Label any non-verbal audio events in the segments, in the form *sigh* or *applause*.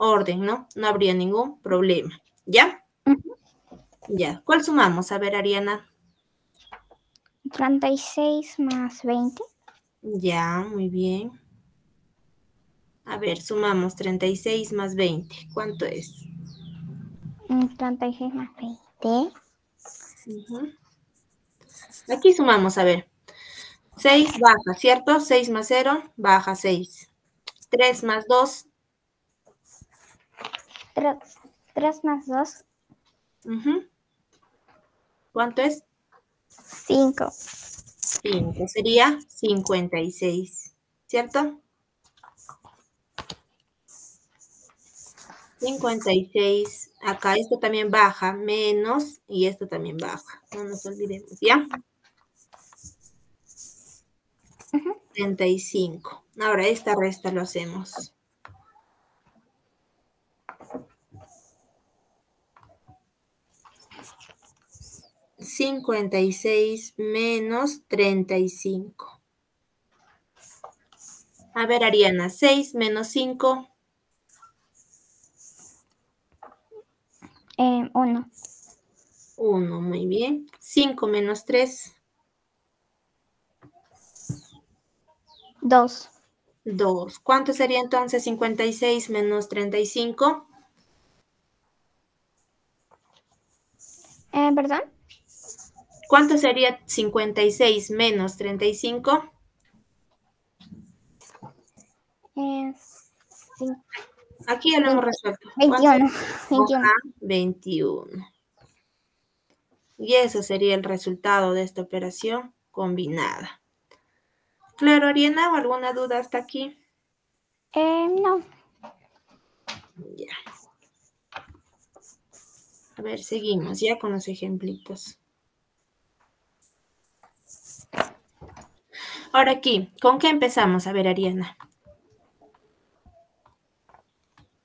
orden, ¿no? No habría ningún problema. ¿Ya? Ya. ¿Cuál sumamos? A ver, Ariana. 36 más 20. Ya, muy bien. A ver, sumamos 36 más 20. ¿Cuánto es? 36 mm, más 20. Aquí sumamos, a ver. 6 baja, ¿cierto? 6 más 0 baja 6. 3 más 2. 3, más 2. ¿Cuánto es? 5. 5 sería 56, ¿cierto? 56. Acá esto también baja, menos, y esto también baja. No nos olvidemos, ¿ya? 35. Ahora esta resta lo hacemos. Cincuenta y seis menos treinta y cinco. A ver, Ariana, seis menos cinco. Eh, uno. Uno, muy bien. Cinco menos tres. 2. 2. ¿Cuánto sería entonces 56 menos 35? Eh, ¿Perdón? ¿Cuánto sería 56 menos 35? Eh, Aquí ya lo hemos resuelto. 21. 21. 21. Y ese sería el resultado de esta operación combinada. Claro, Ariana, ¿alguna duda hasta aquí? Eh, no. Ya. A ver, seguimos ya con los ejemplitos. Ahora aquí, ¿con qué empezamos? A ver, Ariana.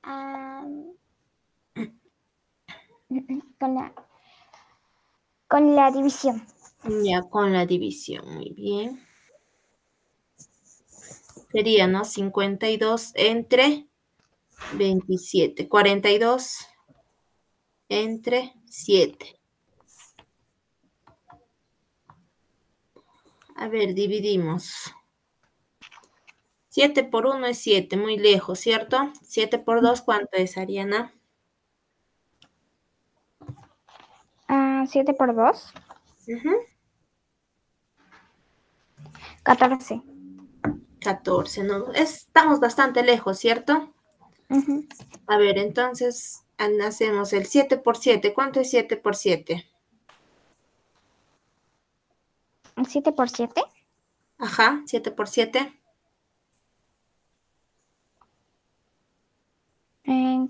*clears throat* con la con la división. Ya, con la división, muy bien sería, ¿no? 52 entre 27. 42 entre 7. A ver, dividimos. 7 por 1 es 7, muy lejos, ¿cierto? 7 por 2, ¿cuánto es, Ariana? 7 ah, por 2. 14. 14, ¿no? Estamos bastante lejos, ¿cierto? A ver, entonces hacemos el 7 por 7. ¿Cuánto es 7 por 7? 7 por 7. Ajá, 7 por 7. Eh,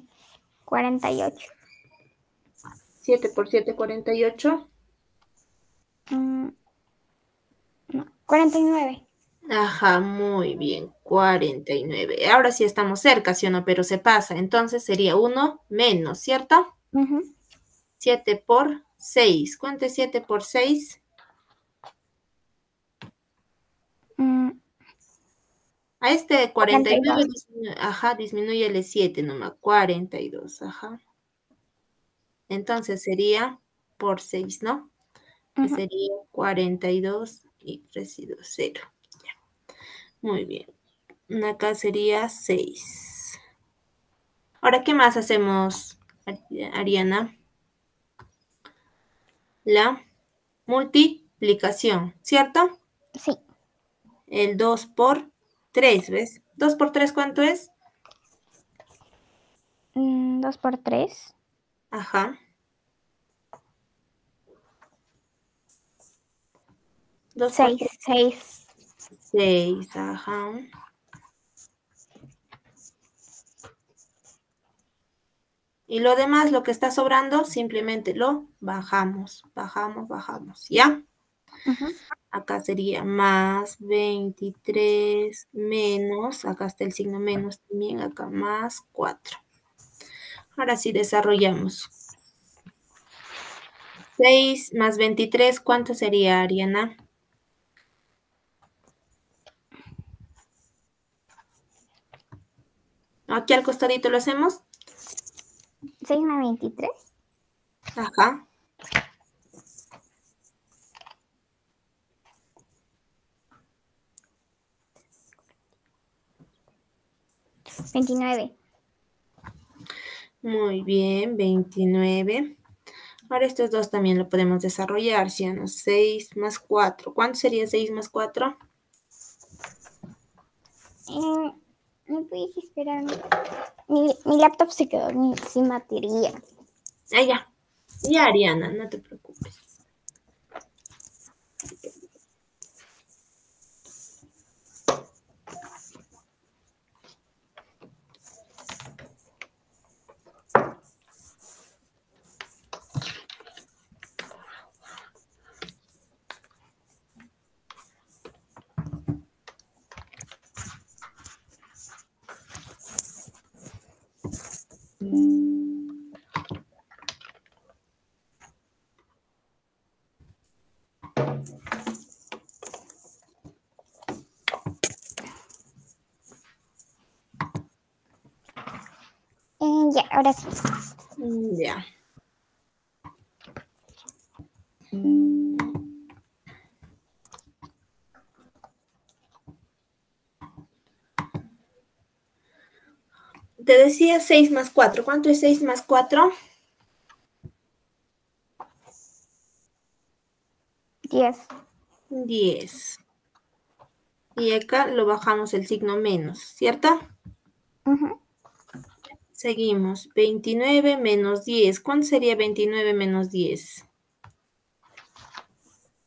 48. 7 por 7, 48. Mm, no, 49. Ajá, muy bien, 49. Ahora sí estamos cerca, ¿sí o no? Pero se pasa. Entonces sería 1 menos, ¿cierto? 7 por 6. ¿Cuánto es 7 por 6? A este 49, ajá, disminuye el 7 nomás, 42, ajá. Entonces sería por 6, ¿no? Sería 42 y residuo 0. Muy bien. Acá sería 6. Ahora, ¿qué más hacemos, Ariana? La multiplicación, ¿cierto? Sí. El 2 por 3, ¿ves? 2 por 3, ¿cuánto es? 2 mm, por 3. Ajá. 6, 6. 6, ajá. Y lo demás, lo que está sobrando, simplemente lo bajamos, bajamos, bajamos, ¿ya? Acá sería más 23 menos, acá está el signo menos también, acá más 4. Ahora sí desarrollamos. 6 más 23, ¿cuánto sería, Ariana? Aquí al costadito lo hacemos. 6 más 23. Ajá. Veintinueve. Muy bien, 29. Ahora estos dos también lo podemos desarrollar, si no 6 más 4. ¿Cuánto sería 6 más 4? Eh, no puedes esperar. Mi, mi laptop se quedó sin batería. Ah, ya. Ya, Ariana, no te preocupes. ya, ahora sí. Ya. Te decía 6 más 4. ¿Cuánto es 6 más 4? 10. 10. Y acá lo bajamos el signo menos, ¿cierto? Seguimos. 29 menos 10. ¿Cuánto sería 29 menos 10?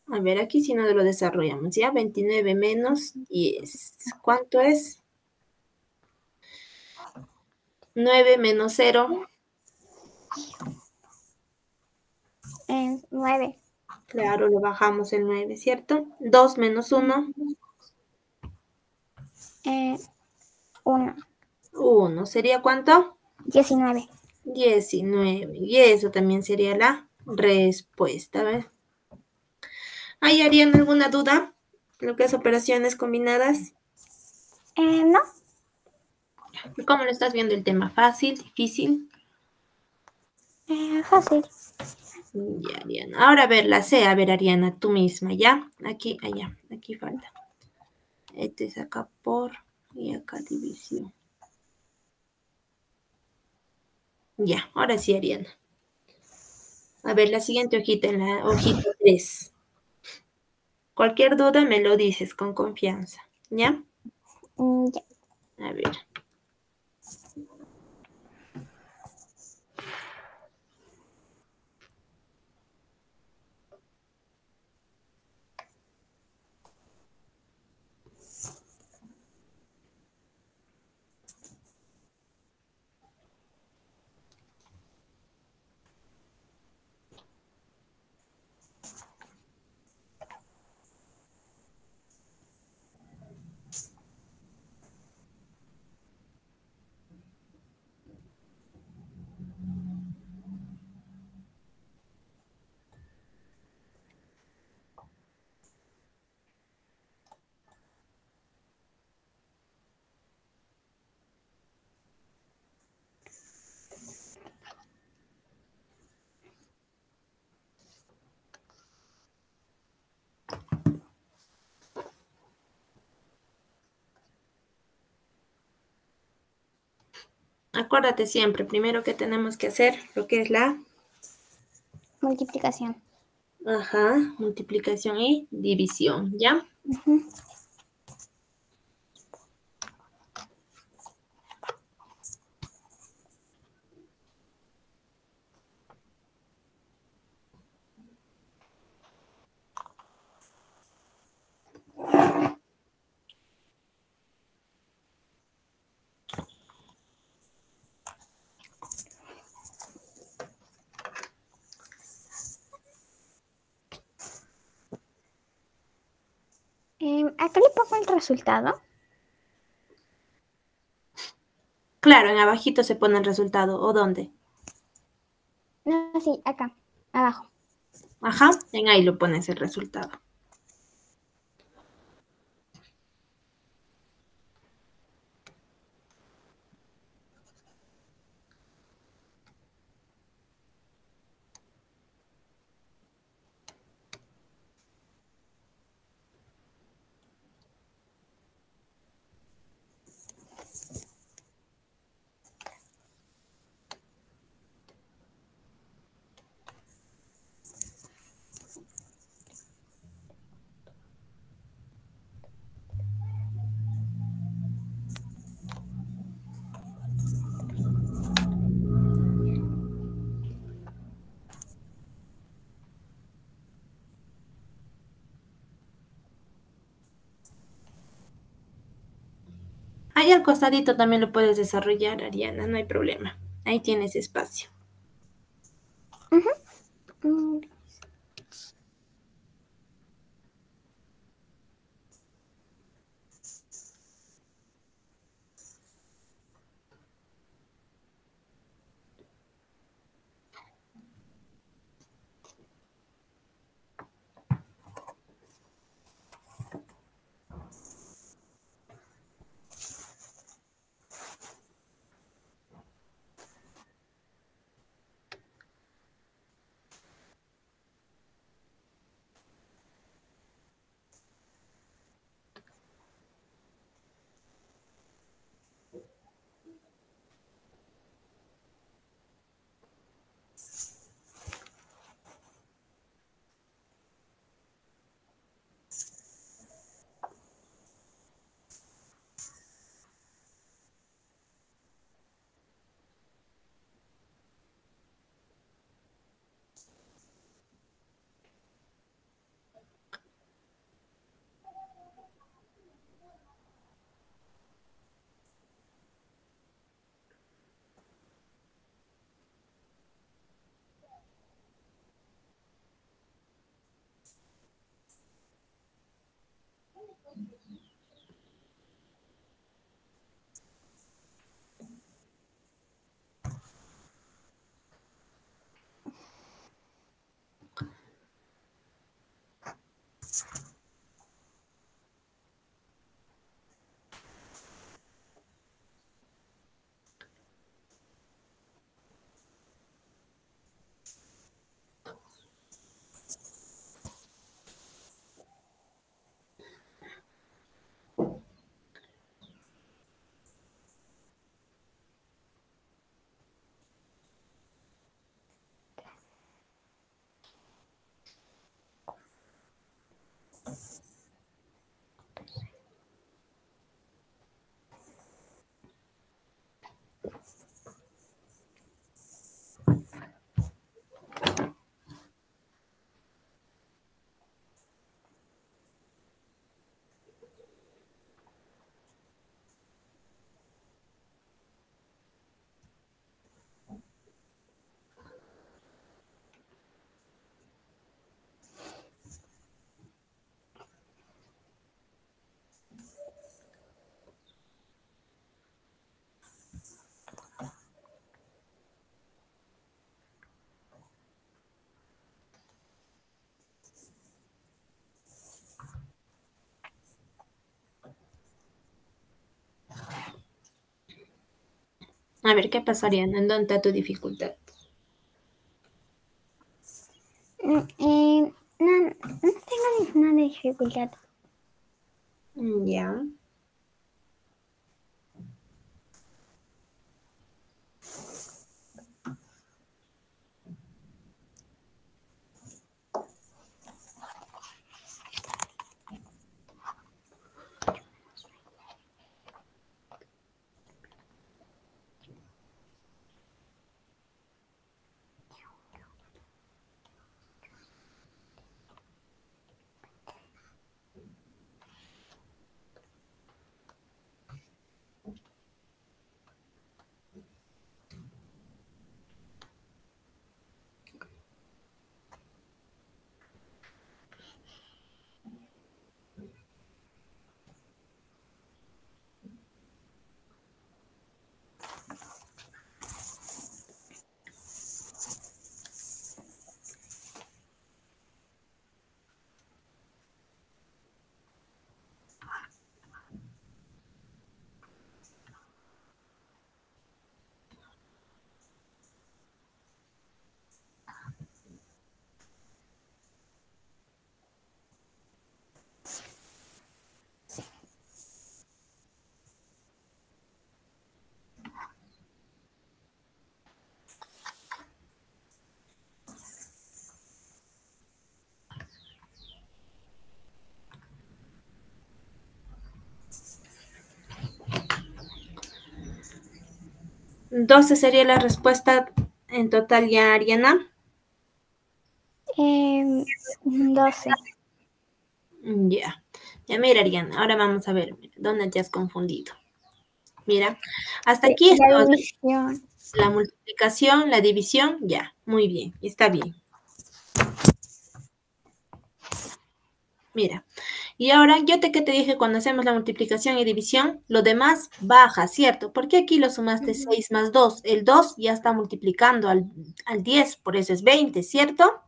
A ver, aquí si no lo desarrollamos, ¿ya? 29 menos 10. ¿Cuánto es? 9 menos 0. Es 9. Claro, lo bajamos el 9, ¿cierto? 2 menos 1. Eh, 1. 1. ¿Sería cuánto? 19. 19. Y eso también sería la respuesta. ¿ves? ¿Hay harían alguna duda? Lo que es operaciones combinadas. Eh, no. ¿Cómo lo estás viendo el tema? ¿Fácil? ¿Difícil? Eh, fácil. Ya, Ariana. Ahora a ver, la C. A ver, Ariana, tú misma, ¿ya? Aquí, allá. Aquí falta. Este es acá por y acá división. Ya, ahora sí, Ariana. A ver, la siguiente hojita, en la hojita 3. Cualquier duda me lo dices con confianza, ¿ya? Mm, ya. A ver. Acuérdate siempre, primero que tenemos que hacer lo que es la multiplicación. Ajá, multiplicación y división, ¿ya? ¿Acá le pongo el resultado? Claro, en abajito se pone el resultado. ¿O dónde? No, sí, acá, abajo. Ajá, en ahí lo pones el resultado. Ahí al costadito también lo puedes desarrollar, Ariana, no hay problema. Ahí tienes espacio. podcast. A ver, ¿qué pasaría? ¿En dónde está tu dificultad? Mm, eh, no, no tengo ninguna dificultad. Mm, ya. ¿12 sería la respuesta en total ya, Ariana? Eh, 12. Ya. Ya mira, Ariana, ahora vamos a ver dónde te has confundido. Mira, hasta aquí la división. La multiplicación, la división, ya, muy bien, está bien. Mira, y ahora yo te que te dije cuando hacemos la multiplicación y división, lo demás baja, ¿cierto? Porque aquí lo sumaste 6 más 2. El 2 ya está multiplicando al, 10, por eso es 20, ¿cierto?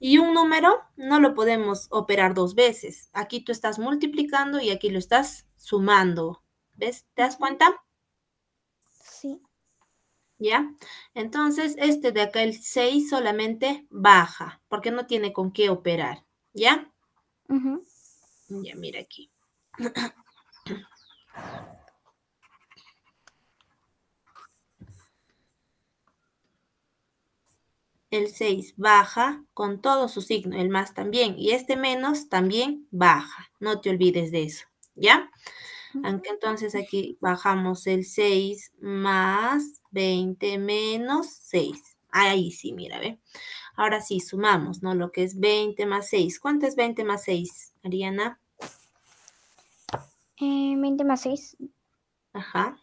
Y un número no lo podemos operar dos veces. Aquí tú estás multiplicando y aquí lo estás sumando. ¿Ves? ¿Te das cuenta? Sí. ¿Ya? Entonces, este de acá, el 6 solamente baja, porque no tiene con qué operar. ¿Ya? Ya, mira aquí. El 6 baja con todo su signo, el más también, y este menos también baja. No te olvides de eso, ¿ya? Aunque entonces aquí bajamos el 6 más 20 menos 6. Ahí sí, mira, ve. Ahora sí, sumamos, ¿no? Lo que es 20 más 6. ¿Cuánto es 20 más 6, Ariana? 20 eh, más 6. Ajá.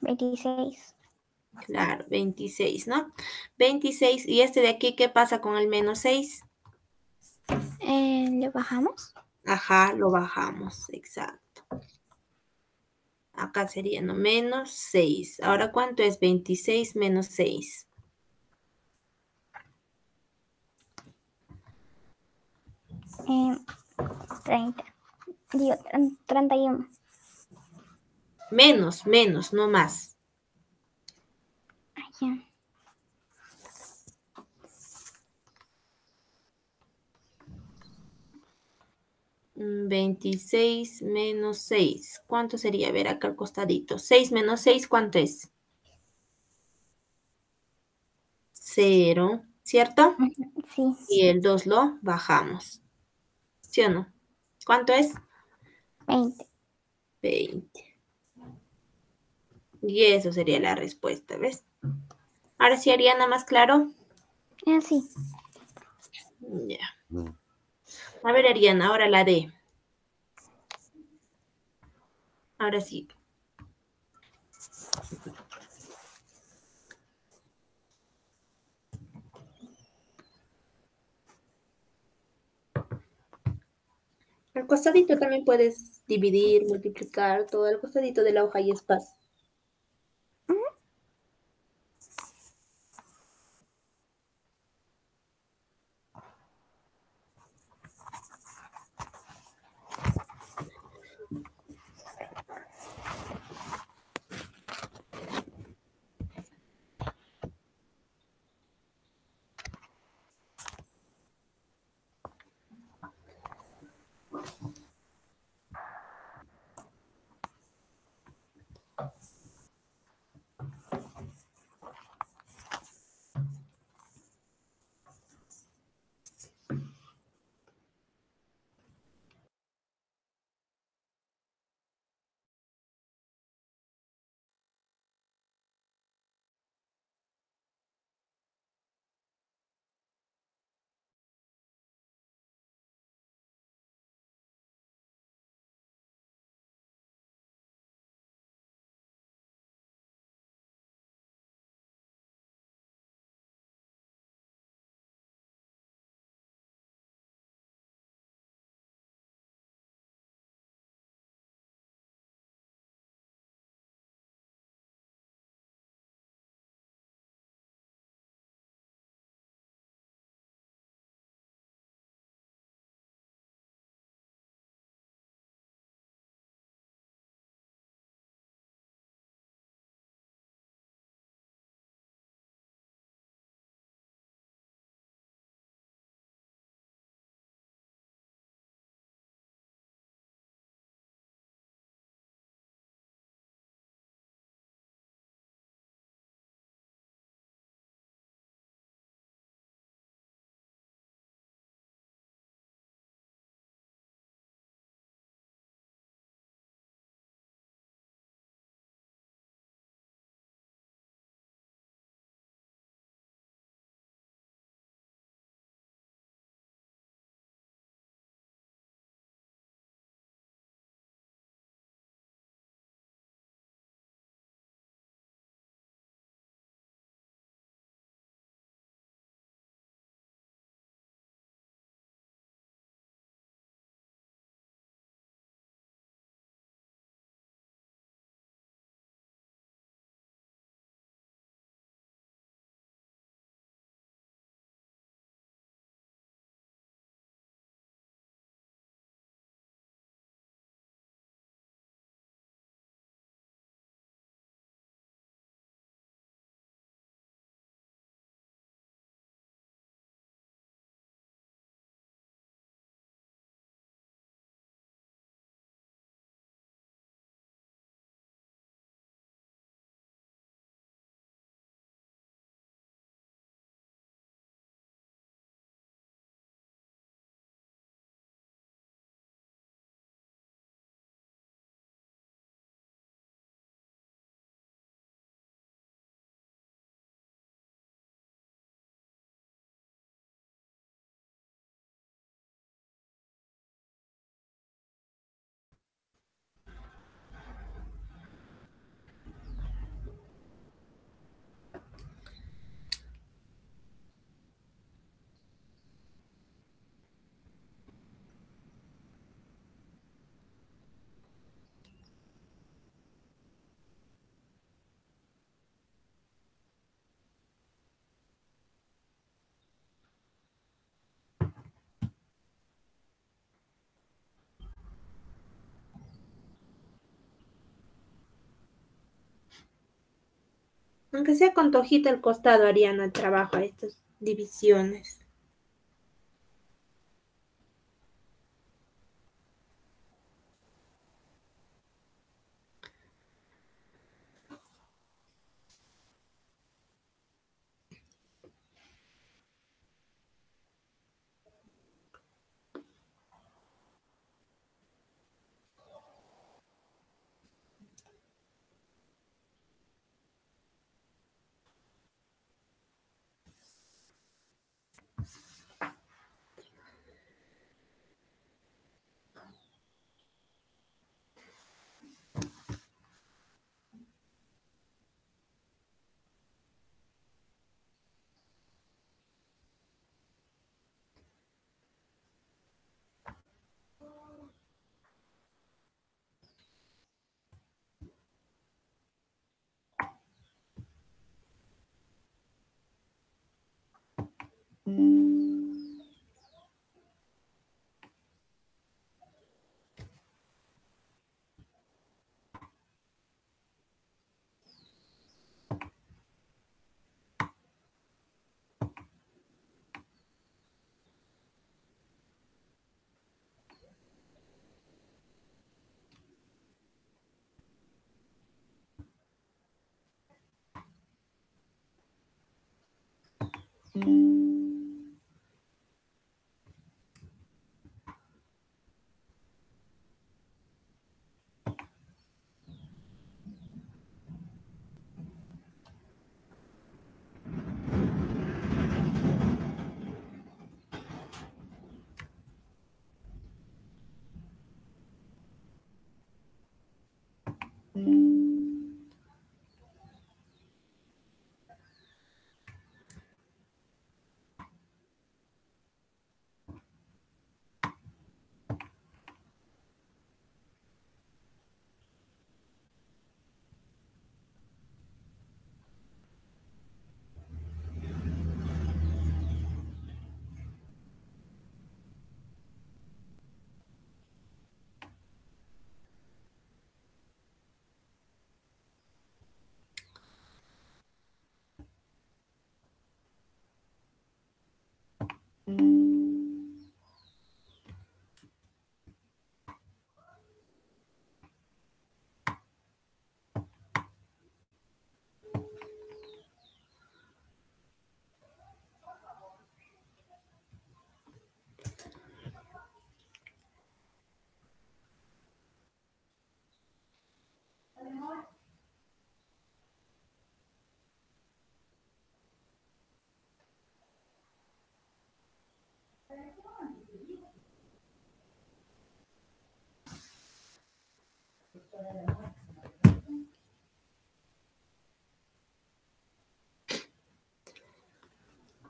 26. Claro, 26, ¿no? 26. ¿Y este de aquí qué pasa con el menos 6? Eh, ¿Lo bajamos? Ajá, lo bajamos, exacto. Acá sería ¿no? menos 6. Ahora, ¿cuánto es 26 menos 6? Eh, 30. Digo, 31. Menos, menos, no más. Allá. 26 menos 6. ¿Cuánto sería? A ver, acá al costadito. 6 menos 6, ¿cuánto es? 0, ¿cierto? *laughs* Sí. Y el 2 lo bajamos. ¿Sí o no? ¿Cuánto es? 20. 20. Y eso sería la respuesta, ¿ves? Ahora sí, Ariana, más claro. Ah, sí. Ya. Mm. A ver, Ariana, ahora la D. Ahora sí. Al costadito también puedes dividir, multiplicar, todo el costadito de la hoja y espacio. Aunque sea con tojita al costado, Ariana, el trabajo a estas divisiones. Thank mm -hmm. you. Mm-hmm.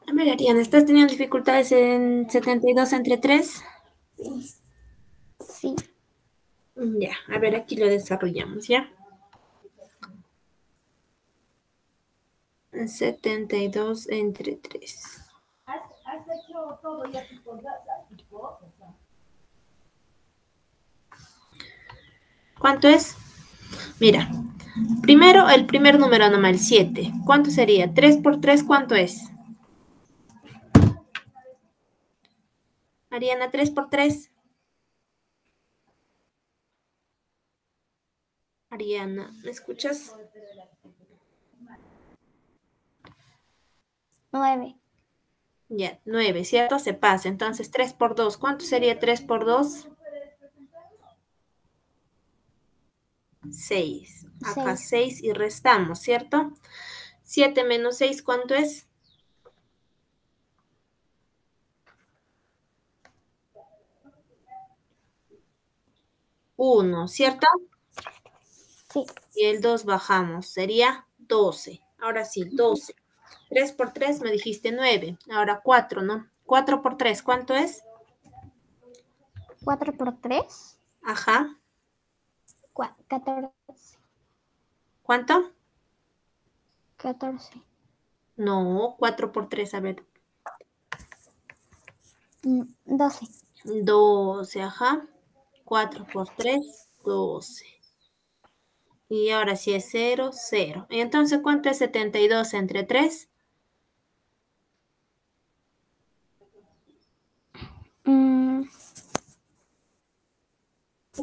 A ver, Ariana, ¿estás teniendo dificultades en 72 entre 3? Sí. Ya, a ver, aquí lo desarrollamos, ¿ya? 72 entre 3. ¿Cuánto es? Mira, primero el primer número nomás, el 7. ¿Cuánto sería? 3 por 3, ¿cuánto es? Mariana, 3 por 3. Ariana, ¿me escuchas? 9. Ya, 9, ¿cierto? Se pasa. Entonces, 3 por 2. ¿Cuánto sería 3 por 2? 6. Acá 6 y restamos, ¿cierto? 7 menos 6, ¿cuánto es? 1, ¿cierto? Sí. Y el 2 bajamos, sería 12. Ahora sí, 12. 3 por 3 me dijiste 9. Ahora 4, ¿no? 4 por 3, ¿cuánto es? 4 por 3. Ajá. 14. ¿Cuánto? 14. No, 4 por 3, a ver. 12. Mm, 12, ajá. 4 por 3, 12. Y ahora sí es 0, 0. Y entonces, ¿cuánto es 72 entre 3?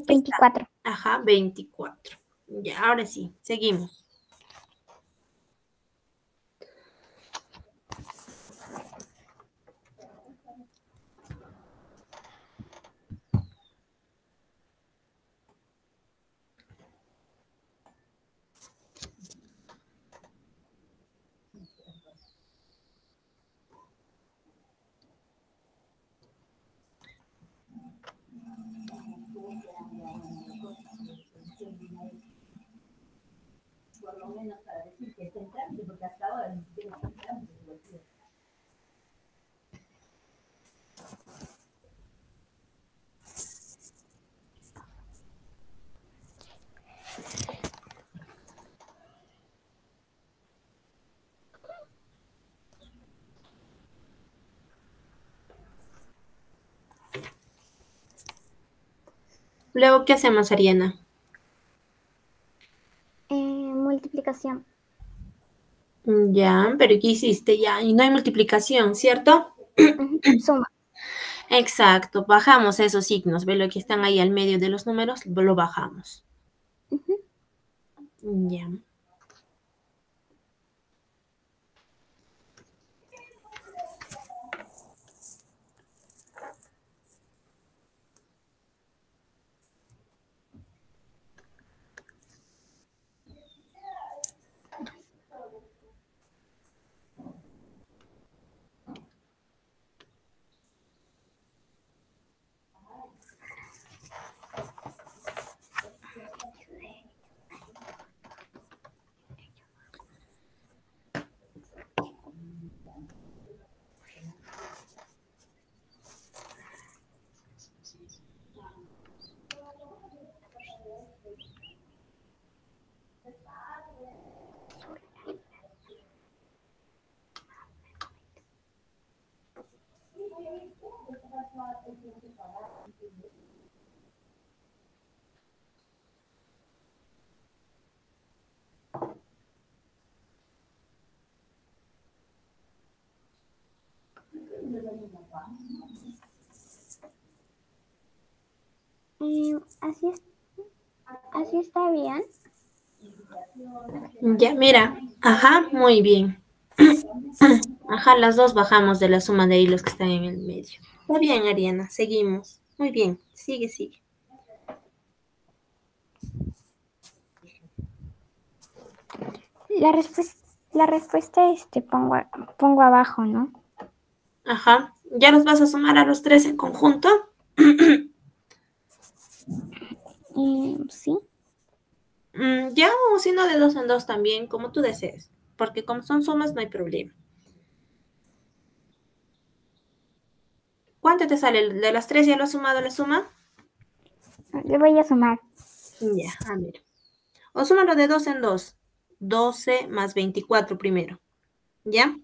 24. Ajá, 24. Ya, ahora sí, seguimos. Luego, ¿qué hacemos, Ariana? Eh, multiplicación. Ya, pero ¿qué hiciste? Ya, y no hay multiplicación, ¿cierto? Suma. Exacto, bajamos esos signos, ve lo que están ahí al medio de los números, lo bajamos. Ya. Eh, así, es, así está bien. Ya, mira. Ajá, muy bien. *clears throat* Ajá, las dos bajamos de la suma de hilos que están en el medio. Está bien, Ariana, seguimos. Muy bien, sigue, sigue. La respuesta, la respuesta este, pongo, pongo abajo, ¿no? Ajá. ¿Ya los vas a sumar a los tres en conjunto? *clears throat* sí. Mm, ya, o si no, de dos en dos también, como tú desees. Porque como son sumas, no hay problema. ¿Cuánto te sale? ¿De las tres ya lo has sumado la suma? Le voy a sumar. Ya, a ver. O súmalo de dos en dos. 12 más 24 primero. ¿Ya?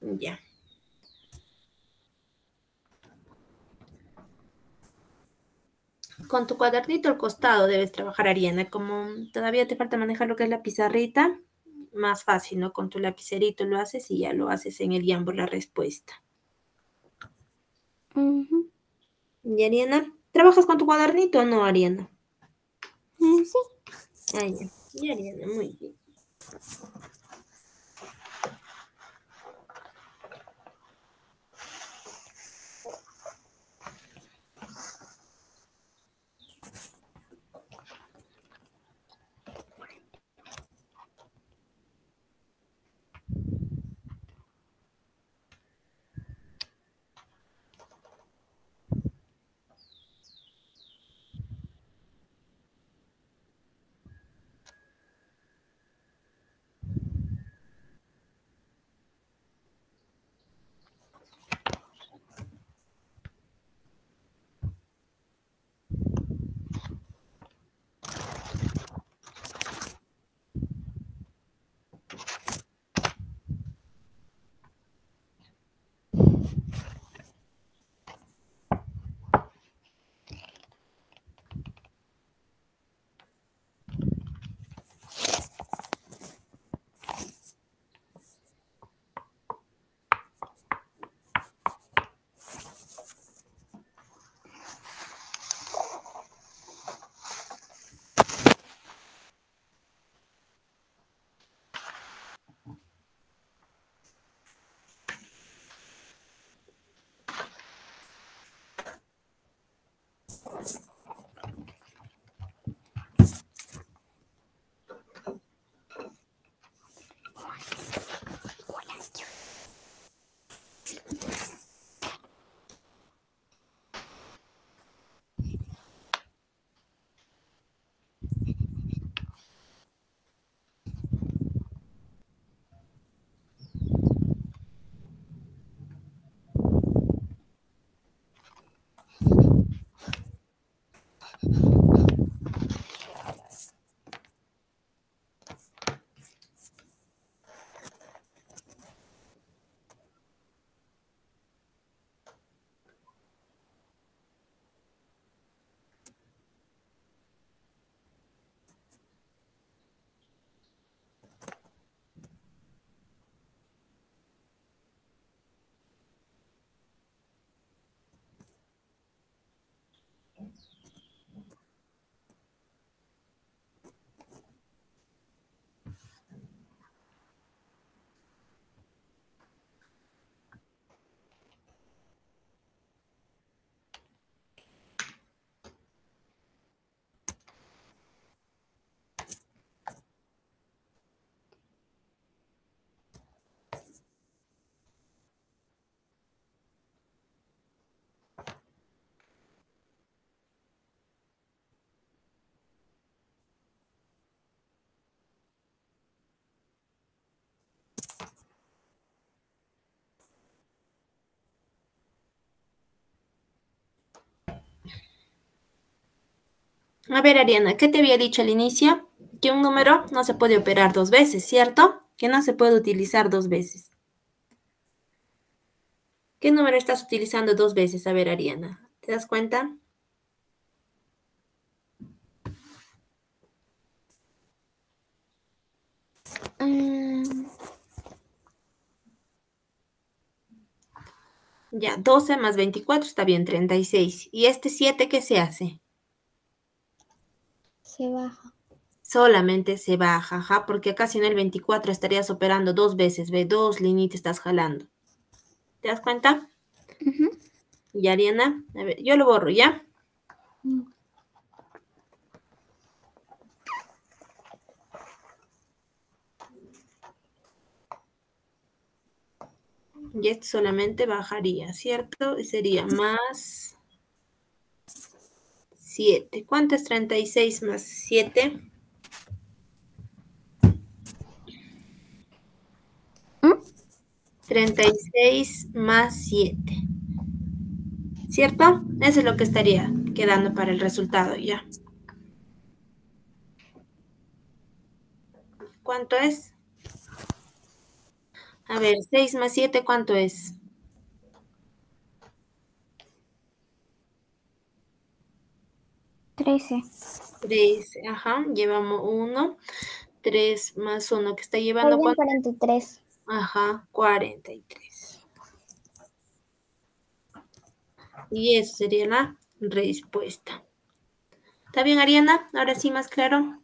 Ya. Con tu cuadernito al costado debes trabajar, Ariana. Como todavía te falta manejar lo que es la pizarrita, más fácil, ¿no? Con tu lapicerito lo haces y ya lo haces en el Jamboard la respuesta. ¿Y Ariana? ¿Trabajas con tu cuadernito o no, Ariana? Mm, sí. Ya. Y Ariana, muy bien. A ver, Ariana, ¿qué te había dicho al inicio? Que un número no se puede operar dos veces, ¿cierto? Que no se puede utilizar dos veces. ¿Qué número estás utilizando dos veces? A ver, Ariana, ¿te das cuenta? Mm. Ya, 12 más 24 está bien, 36. ¿Y este 7 qué se hace? Se baja. Solamente se baja, ajá, porque acá si en el 24 estarías operando dos veces, ve, dos líneas estás jalando. ¿Te das cuenta? Y Ariana, a ver, yo lo borro, ¿ya? Mm. Y esto solamente bajaría, ¿cierto? Y sería más 7. ¿Cuánto es 36 más 7? ¿Mm? 36 más 7. ¿Cierto? Eso es lo que estaría quedando para el resultado ya. ¿Cuánto es? A ver, 6 más 7, ¿cuánto es? Trece. Trece, ajá, llevamos 1. 3 más 1, que está llevando ¿cuánto? 43. Ajá, 43. Y esa sería la respuesta. ¿Está bien, Ariana? Ahora sí, más claro.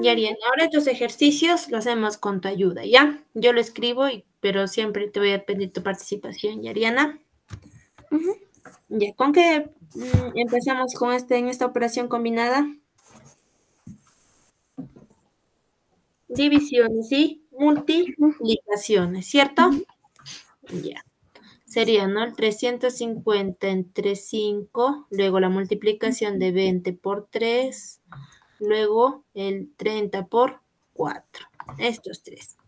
Y Ariana, ahora estos ejercicios los hacemos con tu ayuda, ¿ya? Yo lo escribo, pero siempre te voy a pedir tu participación, ¿y Ariana? Ya, ¿con qué mm, empezamos con este, en esta operación combinada? Divisiones y multiplicaciones, ¿cierto? Ya. Sería, ¿no? El 350 entre 5, luego la multiplicación de 20 por 3, luego el 30 por 4. Estos tres.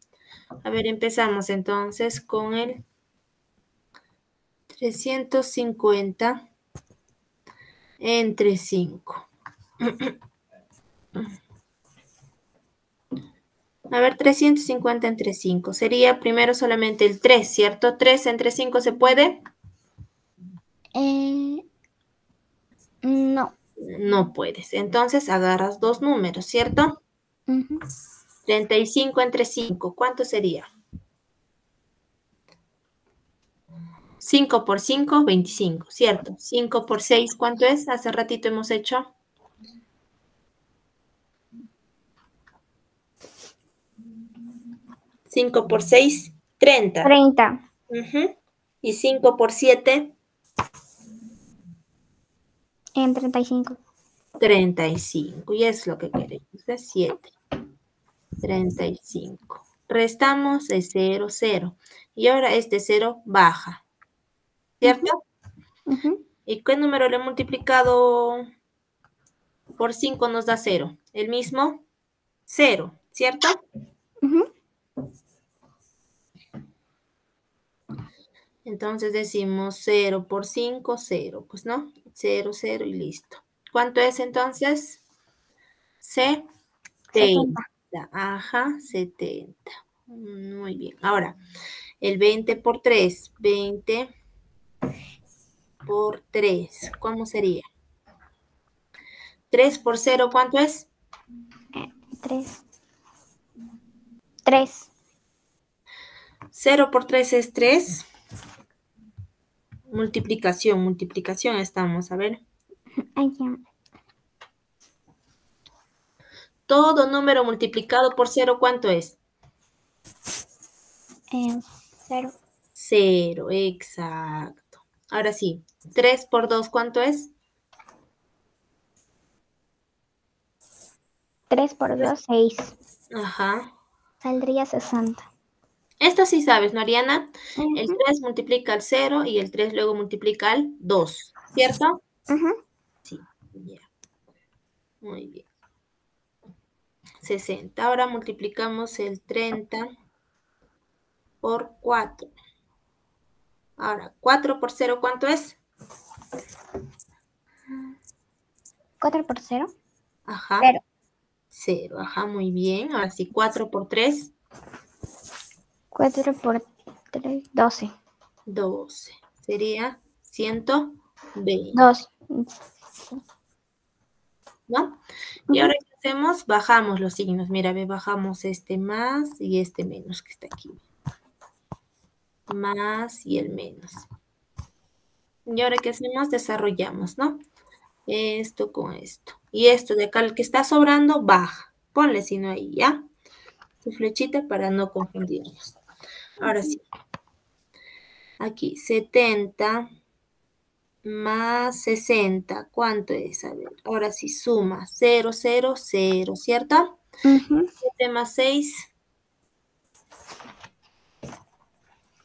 A ver, empezamos entonces con el 350 entre 5. A ver, 350 entre 5. Sería primero solamente el 3, ¿cierto? 3 entre 5 se puede. Eh, no no puedes. Entonces agarras dos números, ¿cierto? 35 entre 5, ¿cuánto sería? 5 por 5, 25, ¿cierto? 5 por 6, ¿cuánto es? Hace ratito hemos hecho. ¿5 por 6? 30. 30. ¿Y 5 por 7? En 35. 35. Y es lo que queremos. De 7. 35. Restamos de 0, 0. Y ahora este 0 baja. ¿Cierto? ¿Y qué número le he multiplicado por 5 nos da 0? El mismo 0, ¿cierto? Entonces decimos 0 por 5, 0. Pues no, 0, 0 y listo. ¿Cuánto es entonces? 70. Ajá, 70. Muy bien. Ahora, el 20 por 3. 20 por 3. ¿Cómo sería? 3 por 0, ¿cuánto es? 3. 3. 0 por 3 es 3. Multiplicación, multiplicación estamos, a ver. Todo número multiplicado por cero, ¿cuánto es? Eh, cero. Cero, exacto. Ahora sí, 3 por 2, ¿cuánto es? 3 por 2, 6. Ajá. Saldría 60. Esto sí sabes, ¿no, Ariana? El 3 multiplica al 0 y el 3 luego multiplica al 2, ¿cierto? Ajá. Sí, ya. Muy bien. 60. Ahora multiplicamos el 30 por 4. Ahora, 4 por 0, ¿cuánto es? 4 por 0. Ajá. 0. 0, ajá, muy bien. Ahora sí, 4 por 3. 4 por 3, 12. 12. Sería 120. 2. ¿No? Y ahora, ¿qué hacemos? Bajamos los signos. Mira, ve, bajamos este más y este menos que está aquí. Más y el menos. Y ahora, ¿qué hacemos? Desarrollamos, ¿no? Esto con esto. Y esto de acá, el que está sobrando, baja. Ponle sino ahí, ¿ya? Tu flechita para no confundirnos. Ahora sí. Aquí, 70 más 60. ¿Cuánto es? A ver, ahora sí, suma. 0, 0, 0, ¿cierto? 7 más 6.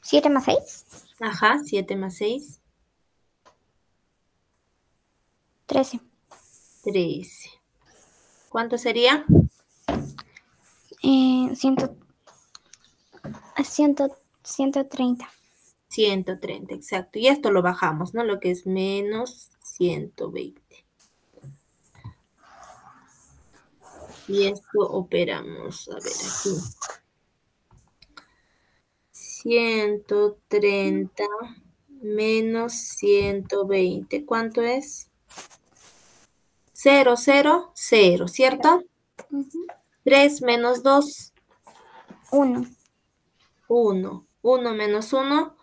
7 más 6. Ajá, 7 más 6. 13. 13. ¿Cuánto sería? Eh, 100, 100, 130. 130, exacto. Y esto lo bajamos, ¿no? Lo que es menos 120. Y esto operamos, a ver, aquí. 130 menos 120. ¿Cuánto es? 0, 0, 0, ¿cierto? 3 menos 2. 1. 1. 1 menos 1.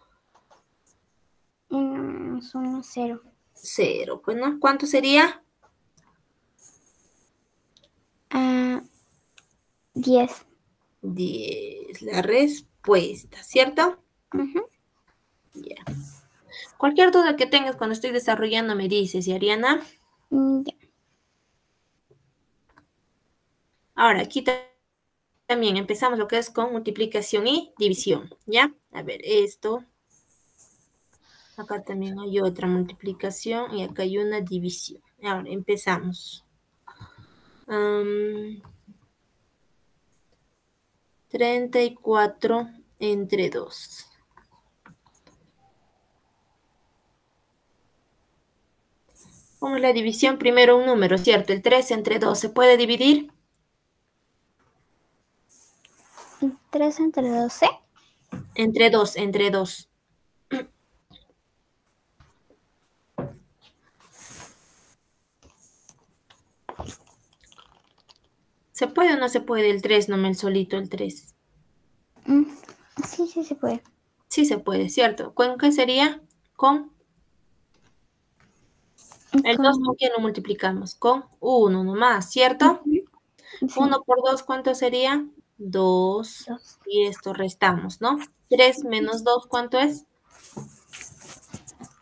1 menos 1, 0. 0. Pues, ¿no? ¿Cuánto sería? Uh, 10. 10. La respuesta, ¿cierto? Uh -huh. Ya. Cualquier duda que tengas cuando estoy desarrollando me dices, ¿y Ariana? Mm, ya. Ahora, aquí también empezamos lo que es con multiplicación y división, ¿ya? A ver, esto. Acá también hay otra multiplicación y acá hay una división. Ahora, empezamos. Um, 34 entre 2. Como la división, primero un número, ¿cierto? El 3 entre 2, ¿se puede dividir? 3 entre 12. Entre 2, entre 2. ¿Se puede o no se puede el 3, no me el solito el 3? Mm, sí, sí se puede. Sí se puede, ¿cierto? ¿Con qué sería? Con... El 2 con qué lo multiplicamos? Con 1 nomás, ¿cierto? 1 por 2, ¿cuánto sería? 2. Y esto restamos, ¿no? 3 menos 2, ¿cuánto es?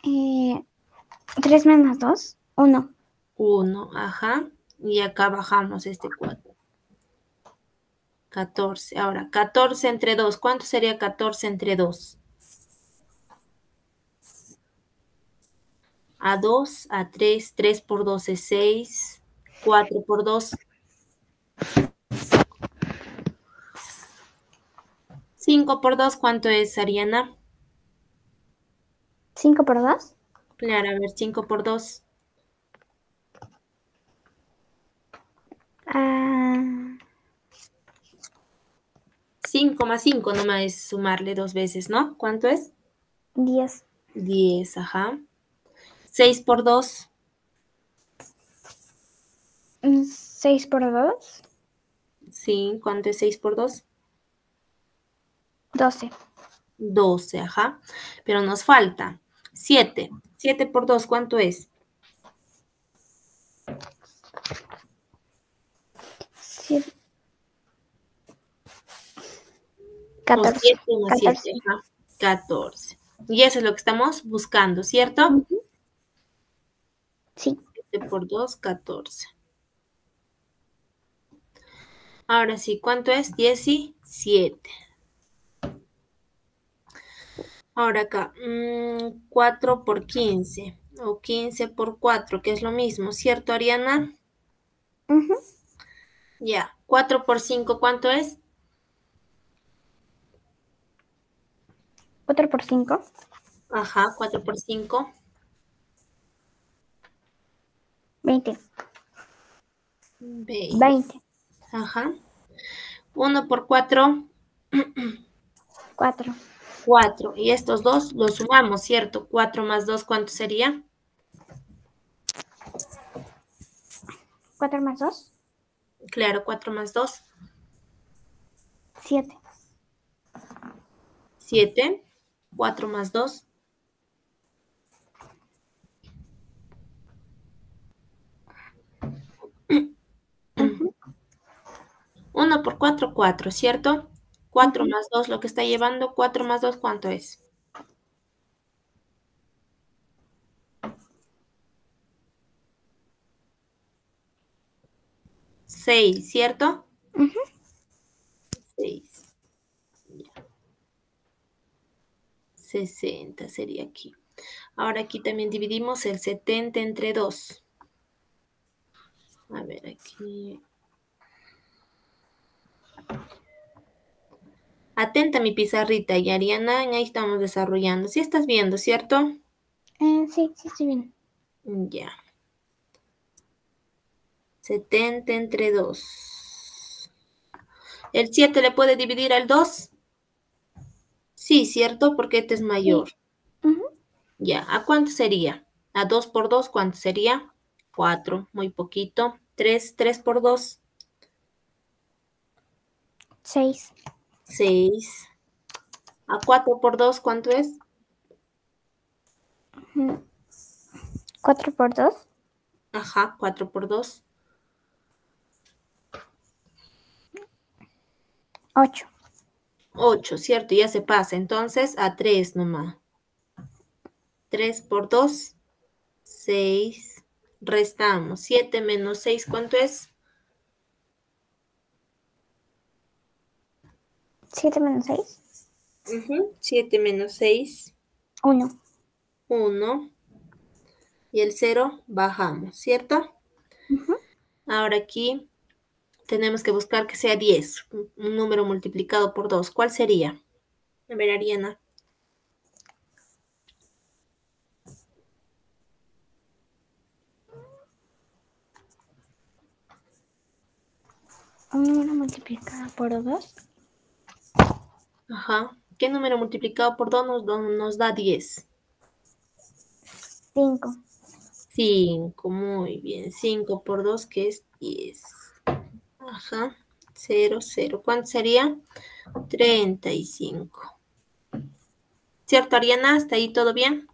Eh, 3 menos 2, 1. 1, ajá. Y acá bajamos este 4. 14. Ahora, 14 entre 2. ¿Cuánto sería 14 entre 2? A 2, a 3. 3 por 2 es 6. 4 por 2. 5 por 2, ¿cuánto es, Ariana? 5 por 2. Claro, a ver, 5 por 2. Ah... 5 más 5 nomás es sumarle dos veces, ¿no? ¿Cuánto es? 10. 10, ajá. 6 por 2. 6 por 2. Sí, ¿cuánto es 6 por 2? 12. 12, ajá. Pero nos falta 7. 7 por 2, ¿cuánto es? 7. 14. 7 más 7, ajá. 14. Y eso es lo que estamos buscando, ¿cierto? Uh -huh. Sí. 7 por 2, 14. Ahora sí, ¿cuánto es? 17. Ahora acá, mmm, 4 por 15 o 15 por 4, que es lo mismo, ¿cierto, Ariana? Uh -huh. Ya, 4 por 5, ¿cuánto es? 4 por 5. Ajá, 4 por 5. 20. 20. Ajá. 1 por 4. 4. 4. Y estos dos los sumamos, ¿cierto? 4 más 2, ¿cuánto sería? 4 más 2. Claro, 4 más 2. 7. 7. 4 más 2. 1 *clears throat* por 4, 4, ¿cierto? 4 más 2, lo que está llevando, 4 más 2, ¿cuánto es? Seis, ¿cierto? 60 sería aquí. Ahora aquí también dividimos el 70 entre 2. A ver, aquí. Atenta mi pizarrita y Ariana, ahí estamos desarrollando. ¿Sí estás viendo, cierto? Eh, sí, sí estoy bien. Ya. 70 entre 2. ¿El 7 le puede dividir al 2? Sí, ¿cierto? Porque este es mayor. Ya, ¿a cuánto sería? A 2 por 2, ¿cuánto sería? 4, muy poquito. 3, 3 por 2. 6. 6. A 4 por 2, ¿cuánto es? 4 por 2. Ajá, 4 por 2. 8. 8, ¿cierto? Ya se pasa. Entonces, a 3 nomás. 3 por 2, 6. Restamos. 7 menos 6, ¿cuánto es? 7 menos 6. 7 menos 6. 1. 1. Y el 0 bajamos, ¿cierto? Ahora aquí tenemos que buscar que sea 10, un número multiplicado por 2. ¿Cuál sería? A ver, Ariana. Un número multiplicado por 2. Ajá. ¿Qué número multiplicado por 2 nos, nos da 10? 5. 5, muy bien. 5 por 2, que es 10. Ajá. 0, 0. ¿Cuánto sería? 35. ¿Cierto, Ariana? ¿Hasta ahí todo bien?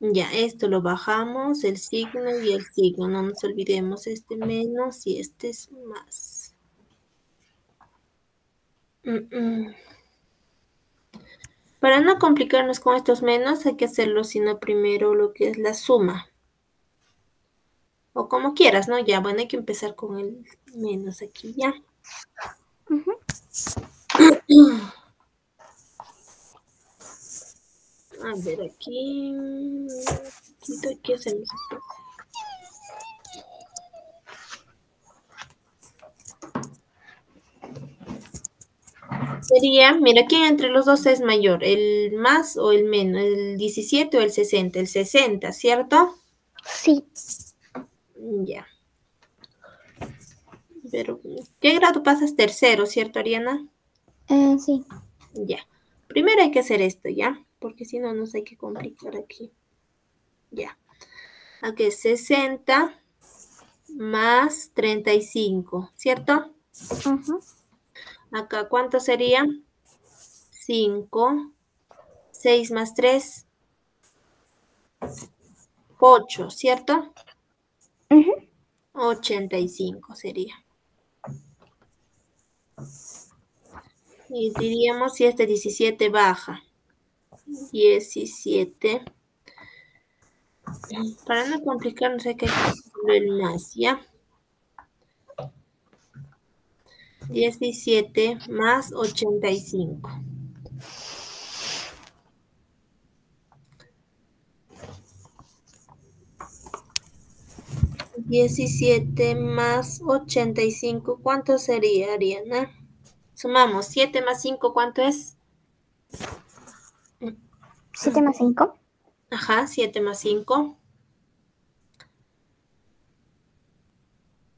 Ya, esto lo bajamos, el signo y el signo. No nos olvidemos este menos y este es más. Para no complicarnos con estos menos, hay que hacerlo sino primero lo que es la suma. O como quieras, ¿no? Ya, bueno, hay que empezar con el menos aquí, ya. A ver, aquí. Aquí hacemos esto. Sería, mira, ¿quién entre los dos es mayor? ¿El más o el menos? ¿El 17 o el 60? El 60, ¿cierto? Sí. Ya. Pero, ¿qué grado pasas? Tercero, ¿cierto, Ariana? Eh, sí. Ya. Primero hay que hacer esto, ¿ya? Porque si no, nos hay que complicar aquí. Ya. Aquí es 60 más 35, ¿cierto? Ajá. Acá, ¿cuánto sería? 5. 6 más 3. 8, ¿cierto? 85 sería. Y diríamos si este 17 baja. 17. Para no complicarnos hay que hacer más, ¿ya? 17 más 85. Diecisiete más ochenta y cinco, ¿cuánto sería, Ariana? Sumamos, siete más cinco, ¿cuánto es? ¿Siete más cinco? Ajá, siete más cinco.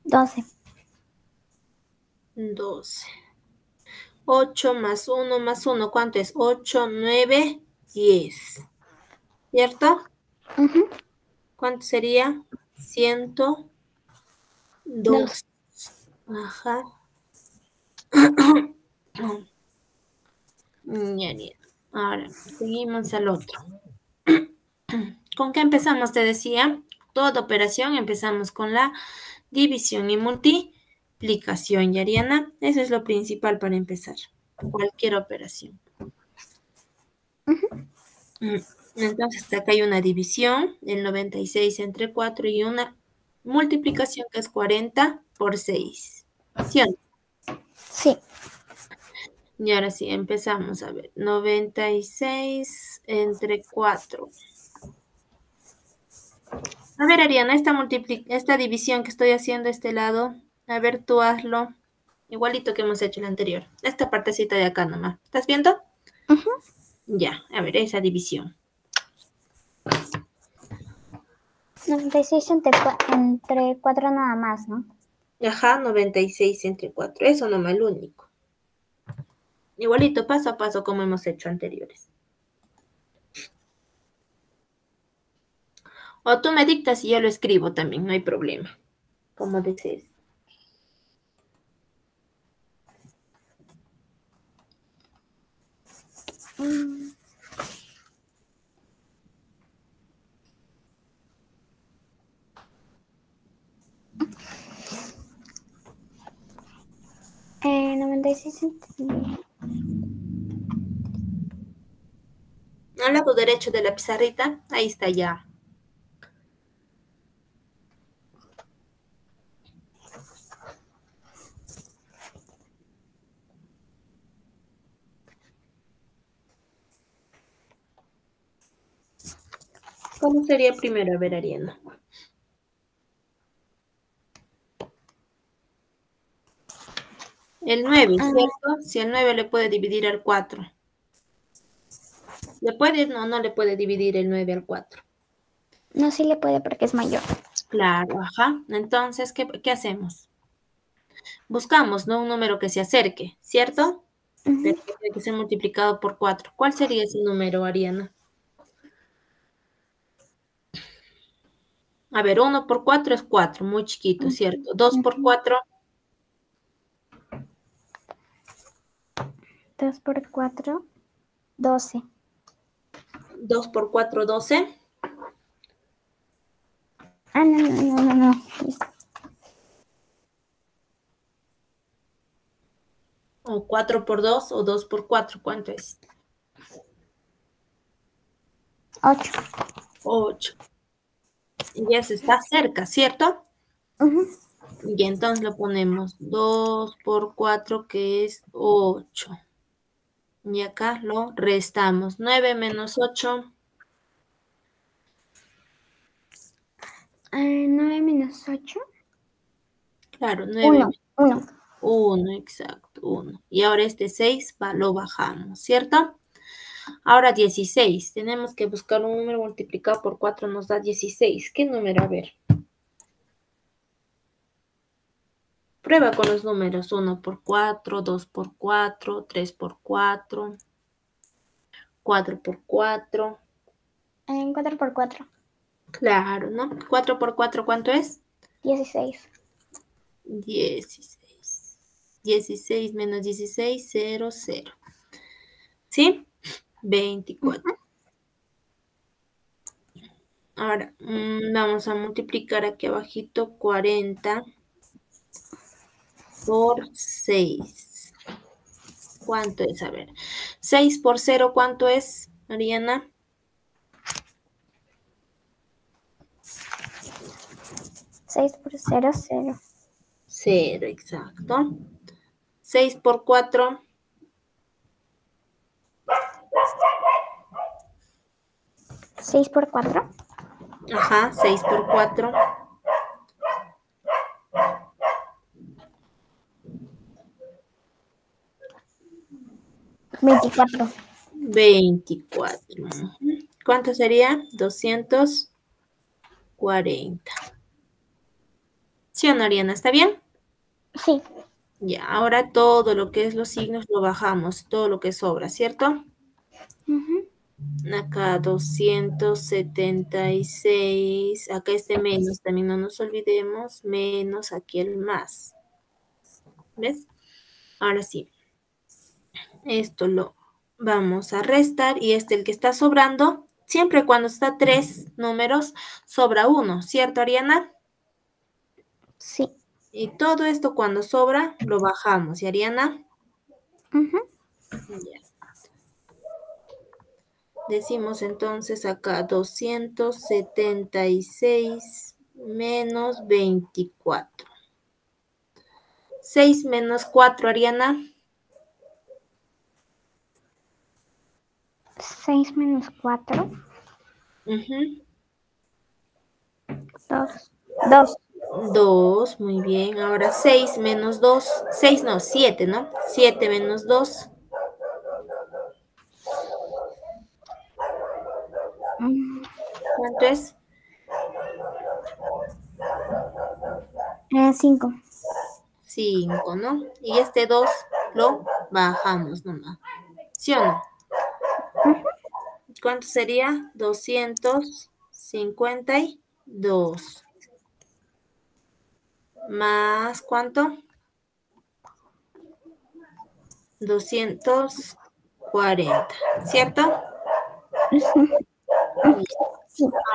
12. 12. 8 más 1 más 1, ¿cuánto es? 8, 9, 10. ¿Cierto? ¿Cuánto sería? 102. Ajá. *clears throat* Ahora, seguimos al otro. *clears throat* ¿Con qué empezamos? Te decía, toda operación empezamos con la división y multiplicación. Y Ariana, eso es lo principal para empezar. Cualquier operación. Mm, entonces, acá hay una división, el 96 entre 4 y una multiplicación que es 40 por 6. ¿Sí Sí. Y ahora sí, empezamos a ver. 96 entre 4. A ver, Ariana, esta, esta división que estoy haciendo a este lado, a ver, tú hazlo. Igualito que hemos hecho el anterior. Esta partecita de acá nomás. ¿Estás viendo? Ya, a ver, esa división. 96 entre, entre 4 nada más, ¿no? Ajá, 96 entre 4. Eso nomás, el único. Igualito, paso a paso, como hemos hecho anteriores. O tú me dictas y yo lo escribo también, no hay problema. Como desees. 96 Al lado derecho de la pizarrita, ahí está ya. ¿Cómo sería primero? A ver, Ariana. El 9, ah. ¿cierto? Si el 9 le puede dividir al 4. ¿Le puede? No, no le puede dividir el 9 al 4. No, sí le puede porque es mayor. Claro, ajá. Entonces, ¿qué, hacemos? Buscamos, ¿no? Un número que se acerque, ¿cierto? Tiene que ser multiplicado por 4. ¿Cuál sería ese número, Ariana? A ver, 1 por 4 es 4, muy chiquito, ¿cierto? 2 por 4. 2 por 4, 12. 2 por 4, 12. Ah, no, no, no, no. O 4 por 2 o 2 por 4, ¿cuánto es? 8. 8 ya se está cerca, ¿cierto? Y entonces le ponemos 2 por 4, que es 8. Y acá lo restamos. 9 menos 8. 9 menos 8. Claro, 9. 1. 1, exacto, 1. Y ahora este 6 lo bajamos, ¿cierto? Ahora 16. Tenemos que buscar un número multiplicado por 4 nos da 16. ¿Qué número? A ver. Prueba con los números 1 por 4, 2 por 4, 3 por 4, 4 por 4. En 4 por 4. Claro, ¿no? 4 por 4, ¿cuánto es? 16. 16. 16 menos 16, 0, 0. ¿Sí? 24. Ahora, mm, vamos a multiplicar aquí abajito 40 por 6. ¿Cuánto es? A ver. 6 por 0, ¿cuánto es, Mariana? 6 por 0, 0. 0, exacto. 6 por 4. 6 por 4. Ajá, 6 por 4. Veinticuatro. Veinticuatro. ¿Cuánto sería? Doscientos cuarenta. ¿Sí o no, Ariana? ¿Está bien? Sí. Ya, ahora todo lo que es los signos lo bajamos, todo lo que sobra, ¿cierto? Acá 276, acá este menos, también no nos olvidemos, menos aquí el más. ¿Ves? Ahora sí. Esto lo vamos a restar y este, el que está sobrando, siempre cuando está tres números, sobra uno, ¿cierto, Ariana? Sí. Y todo esto cuando sobra, lo bajamos, ¿y Ariana? Decimos entonces acá 276 menos 24. 6 menos 4, Ariana. 6 menos 4. 2. 2. 2, muy bien. Ahora 6 menos 2. 6 no, 7, ¿no? 7 menos 2. ¿Cuánto es? 5. 5, ¿no? Y este 2 lo bajamos nomás. ¿Sí o no? ¿Cuánto sería? 252. ¿Más cuánto? 240, ¿cierto?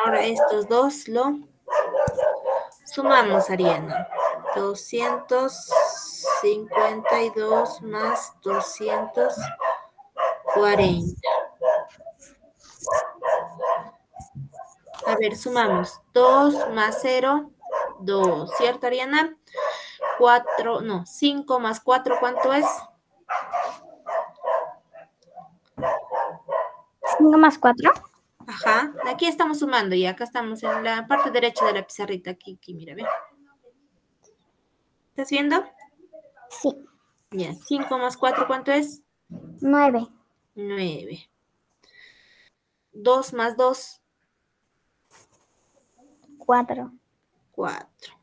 Ahora estos dos lo sumamos, Ariana. 252 más 240. A ver, sumamos. 2 más 0, 2. ¿Cierto, Ariana? 4, no, 5 más 4, ¿cuánto es? 5 más 4. Ajá, aquí estamos sumando y acá estamos en la parte derecha de la pizarrita. Aquí, aquí, mira, ve. ¿Estás viendo? Sí. Ya, 5 más 4, ¿cuánto es? 9. 9. 2 más 2. 4. 4.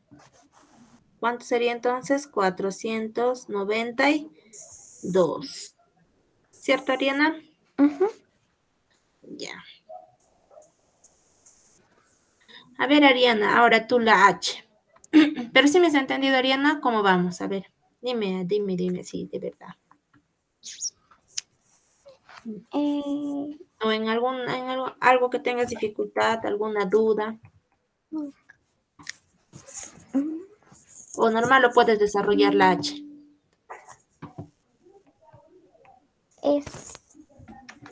¿Cuánto sería entonces? 492. ¿Cierto, Ariana? Uh Ya. A ver, Ariana, ahora tú la H. *clears throat* Pero si me has entendido, Ariana, ¿cómo vamos? A ver, dime, dime, dime, sí, de verdad. Eh... O en algún, en algo, algo que tengas dificultad, alguna duda. O normal lo puedes desarrollar la H. Es,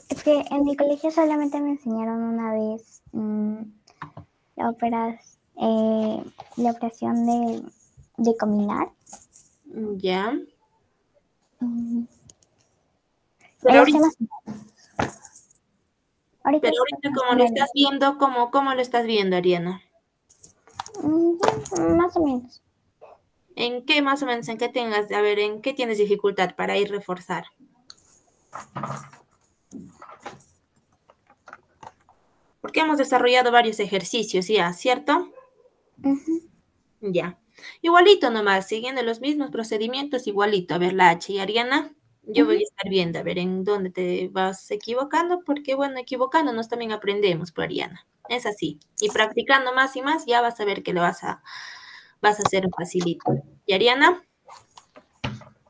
es que en mi colegio solamente me enseñaron una vez mmm, la, opera, eh, la operación de, de combinar. Ya. Mm. Pero ahorita, pero ahorita como lo estás viendo, ¿cómo, ¿cómo lo estás viendo, Ariana? Mm, más o menos. ¿En qué más o menos, en qué tengas, a ver, en qué tienes dificultad para ir reforzar? Porque hemos desarrollado varios ejercicios ya, ¿cierto? Uh -huh. Ya. Igualito nomás, siguiendo los mismos procedimientos, igualito. A ver, la H y Ariana, yo uh -huh. voy a estar viendo a ver en dónde te vas equivocando, porque bueno, equivocándonos también aprendemos, por Ariana. Es así. Y practicando más y más, ya vas a ver que lo vas a, vas a hacer facilito. ¿Y Ariana?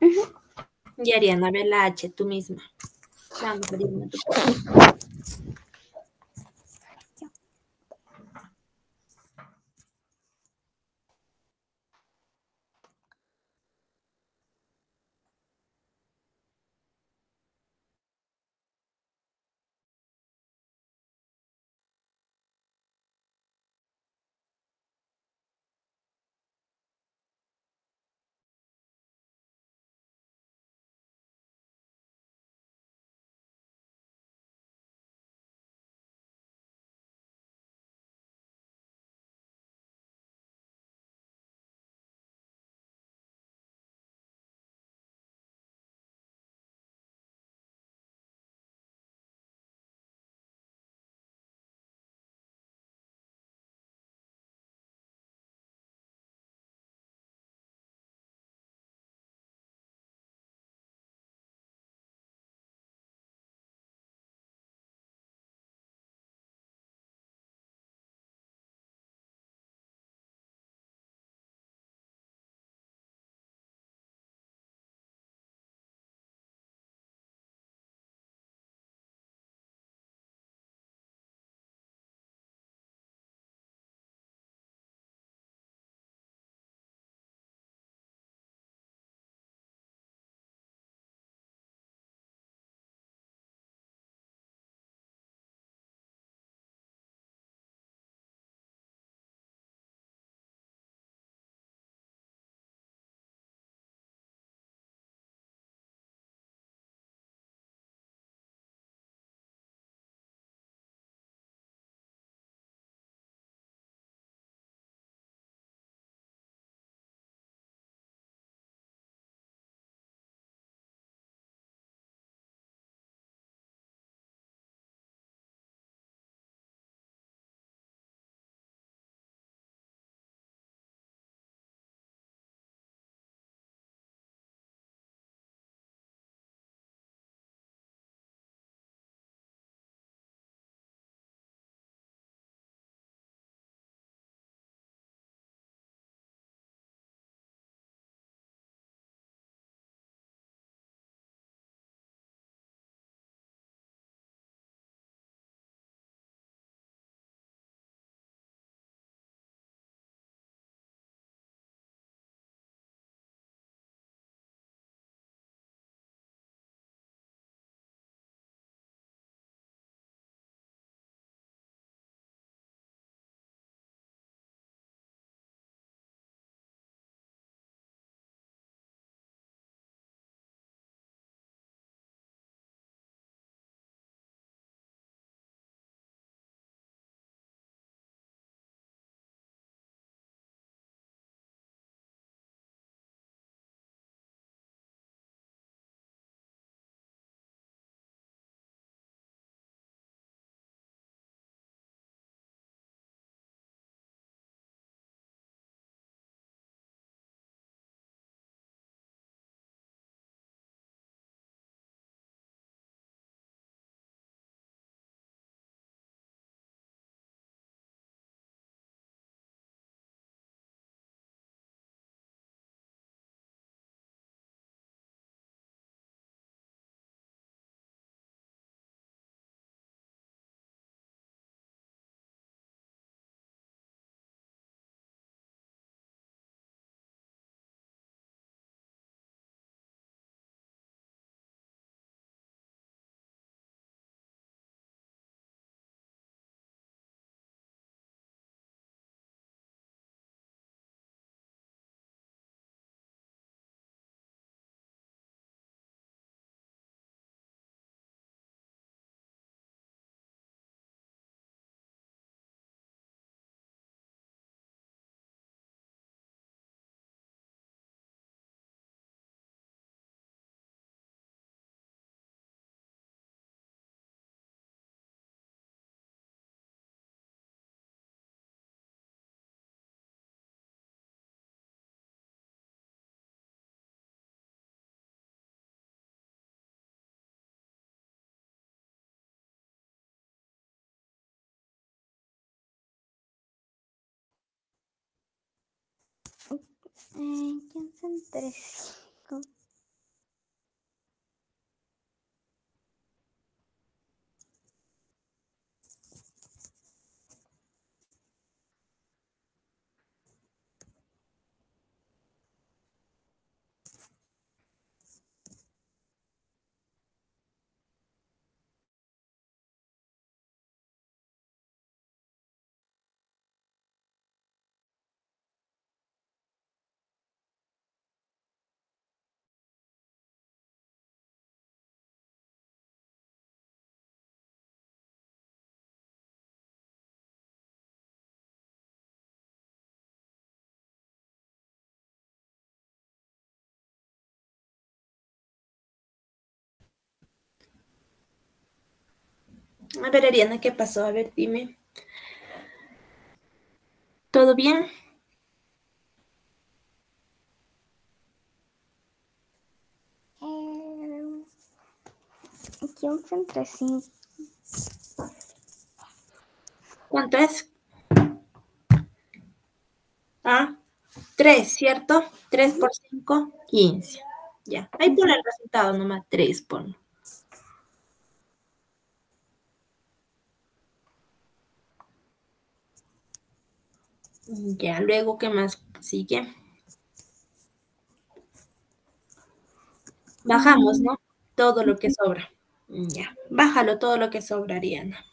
Uh -huh. Y Ariana, a ver la H, tú misma. Vamos, Ariana, tú. 35. A ver, Ariana, ¿qué pasó? A ver, dime. ¿Todo bien? Eh, aquí un 35. ¿Cuánto es? Ah, 3, ¿cierto? 3 por 5, 15. Ya, ahí pone el resultado nomás, 3 ponlo. Ya, luego, ¿qué más sigue? Bajamos, ¿no? Todo lo que sobra. Ya, bájalo todo lo que sobra, Ariana.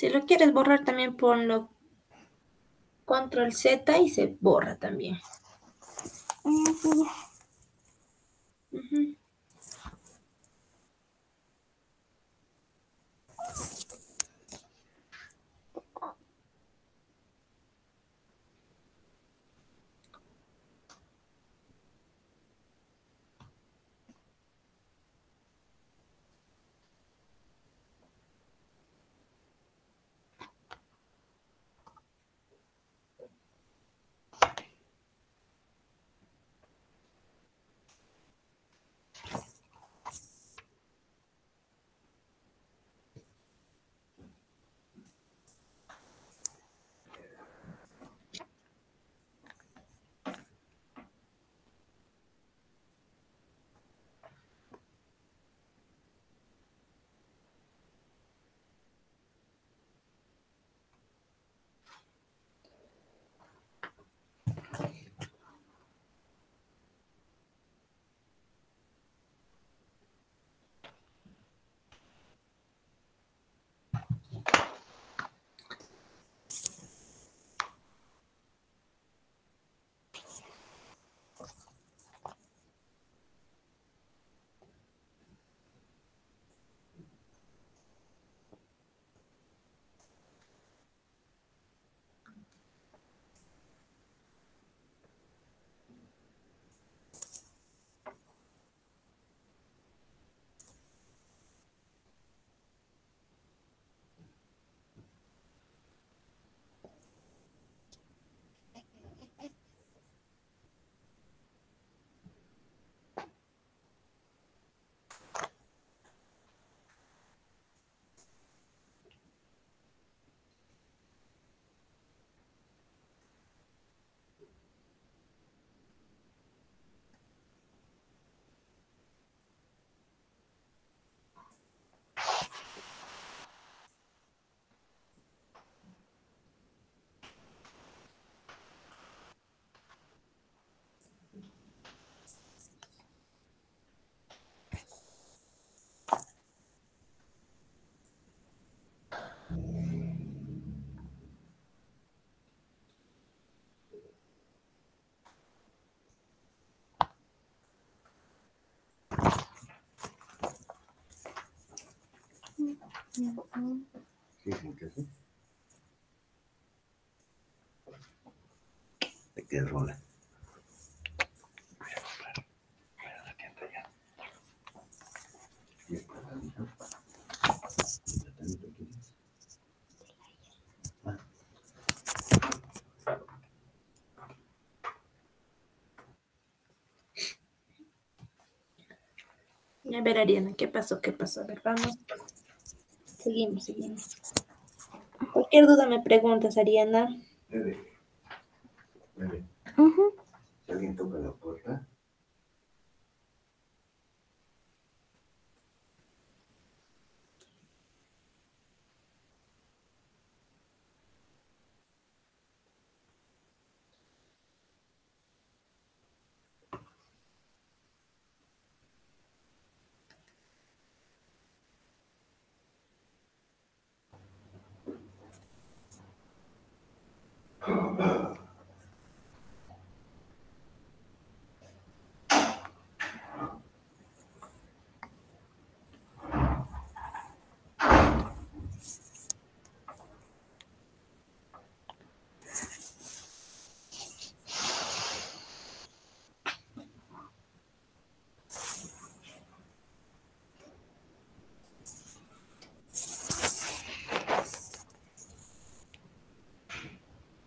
Si lo quieres borrar también ponlo control Z y se borra también. Uh -huh. Sí, sí, sí. Te rola. A ver, Ariana, ¿qué pasó? ¿Qué pasó? A ver, vamos. Seguimos, seguimos. Cualquier duda me preguntas, Ariana.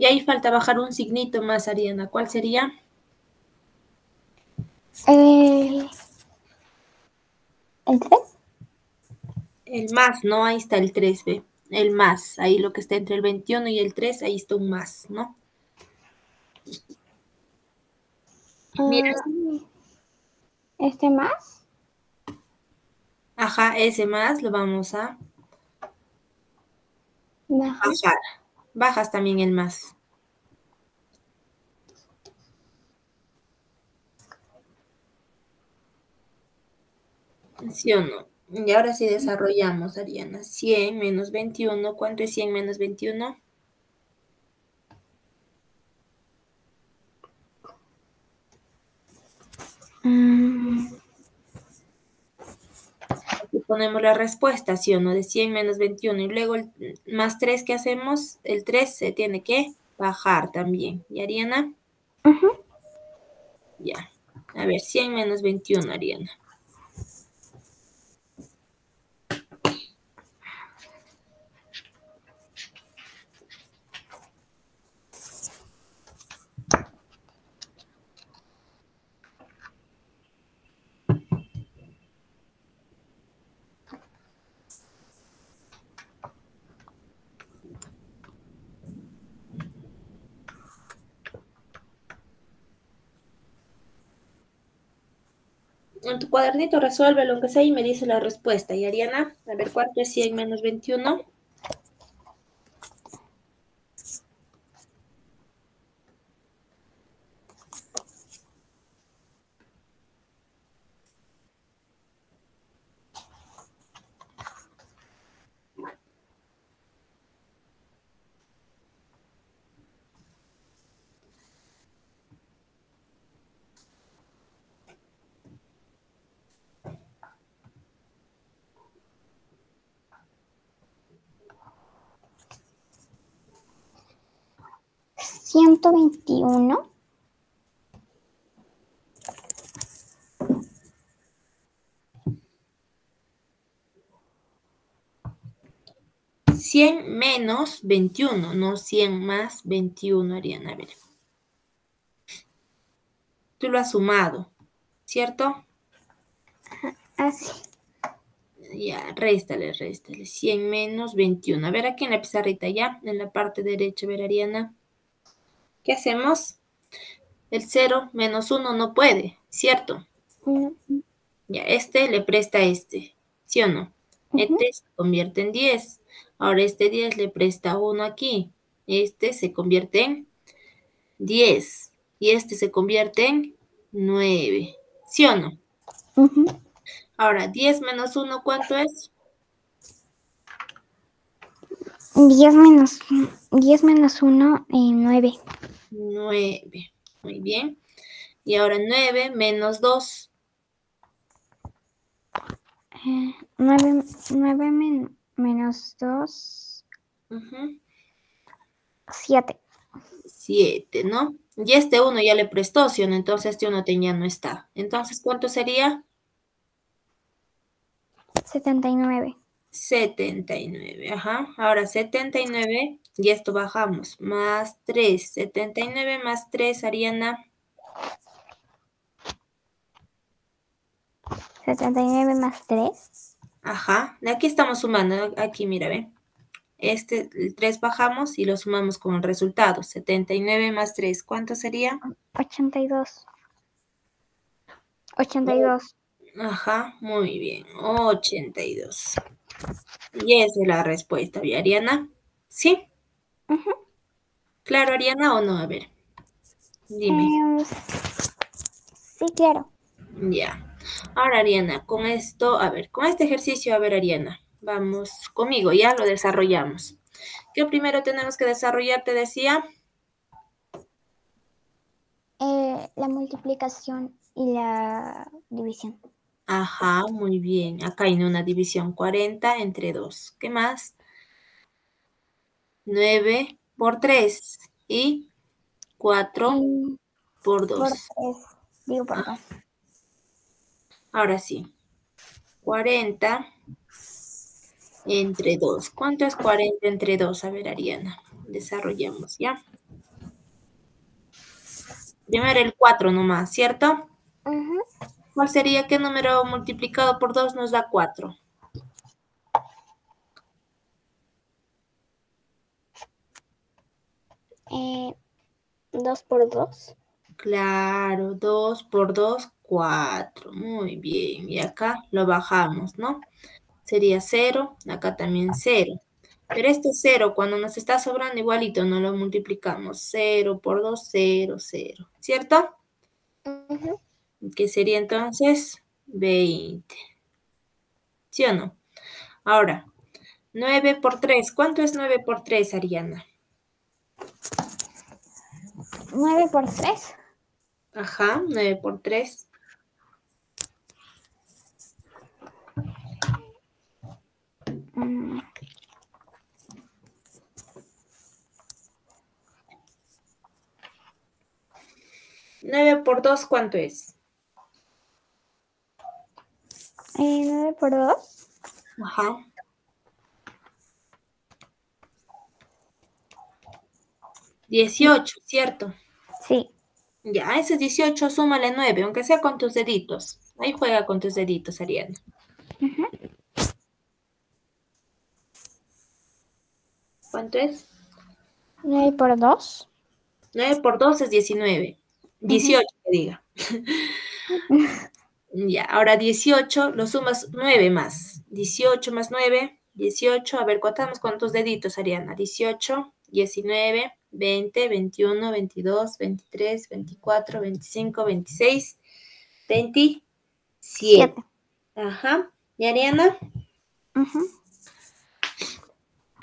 Y ahí falta bajar un signito más, Ariana. ¿Cuál sería? El, ¿El 3? El más, ¿no? Ahí está el 3, ¿ve? El más. Ahí lo que está entre el 21 y el 3, ahí está un más, ¿no? Mira. ¿Este más? Ajá, ese más lo vamos a Baja. bajar. Bajas también el más. ¿Sí o no? Y ahora sí desarrollamos, Ariana. 100 menos 21. ¿Cuánto es 100 menos 21? Mm, Aquí ponemos la respuesta, ¿sí o no? De 100 menos 21. Y luego el más 3 que hacemos, el 3 se tiene que bajar también. ¿Y Ariana? ujú. Ya. A ver, 100 menos 21, Ariana. En tu cuadernito resuelve lo que sea y me dice la respuesta. Y Ariana, a ver, ¿cuánto es 100 menos 21? Ciento veintiuno. Cien menos 21, no 100 más 21, Ariana. A ver. Tú lo has sumado, ¿cierto? Así. Ya, réstale, réstale. 100 menos 21. A ver aquí en la pizarrita ya, en la parte derecha, a ver, Ariana. ¿Qué hacemos? El 0 menos 1 no puede, ¿cierto? No. Ya, este le presta a este, ¿sí o no? Este se convierte en 10. Ahora este 10 le presta 1 aquí. Este se convierte en 10. Y este se convierte en 9. ¿Sí o no? Ujú. Ahora, 10 menos 1, ¿cuánto es? 10 menos, 10 menos 1, eh, 9. 9. Muy bien. Y ahora 9 menos 2. Eh, 9, 9 men- menos 2, Ujú. 7. 7, ¿no? Y este 1 ya le prestó, ¿sí? Entonces este 1 ya no está. Entonces, ¿cuánto sería? 79. 79, ajá. Ahora 79, y esto bajamos, más 3. 79 más 3, Ariana. 79 más 3. Ajá. Aquí estamos sumando. Aquí, mira, ve. Este, el 3 bajamos y lo sumamos con el resultado. 79 más 3. ¿Cuánto sería? 82. 82. Ajá, muy bien. 82. Y esa es la respuesta, ¿vi, Ariana? ¿Sí? ¿Claro, Ariana, o no? A ver. Dime. Em, sí, claro. Ya. Ahora, Ariana, con esto, a ver, con este ejercicio, a ver, Ariana, vamos conmigo, ya lo desarrollamos. ¿Qué primero tenemos que desarrollar, te decía? Eh, la multiplicación y la división. Ajá, muy bien. Acá hay una división 40 entre 2. ¿Qué más? 9 por 3 y 4 por 2. Por 3. Digo por 2. Ah. Ahora sí. 40 entre 2. ¿Cuánto es 40 entre 2? A ver, Ariana. Desarrollamos, ¿ya? Primero el 4 nomás, ¿cierto? ¿Cuál sería qué número multiplicado por 2 nos da 4? Eh, 2 por 2. Claro, 2 por 2, 4. Muy bien. Y acá lo bajamos, ¿no? Sería 0, acá también 0. Pero este 0, cuando nos está sobrando igualito, no lo multiplicamos. 0 por 2, 0, 0. ¿Cierto? Que sería entonces 20. ¿Sí o no? Ahora, 9 por 3. ¿Cuánto es 9 por 3, Ariana? 9 por 3. Ajá, 9 por 3. Mm. 9 por 2, ¿cuánto es? Eh, 9 por 2. Ajá. Dieciocho, ¿cierto? Sí. Ya, ese 18, súmale 9, aunque sea con tus deditos. Ahí juega con tus deditos, Ariana. ¿Cuánto es? 9 por 2. 9 por 2 es 19. 18, que diga. *laughs* ya, ahora 18, lo sumas 9 más. 18 más 9, 18. A ver, contamos con tus deditos, Ariana. 18, 19, 20, 21, 22, 23, 24, 25, 26, 27. Ajá. ¿Y Ariana? Ajá.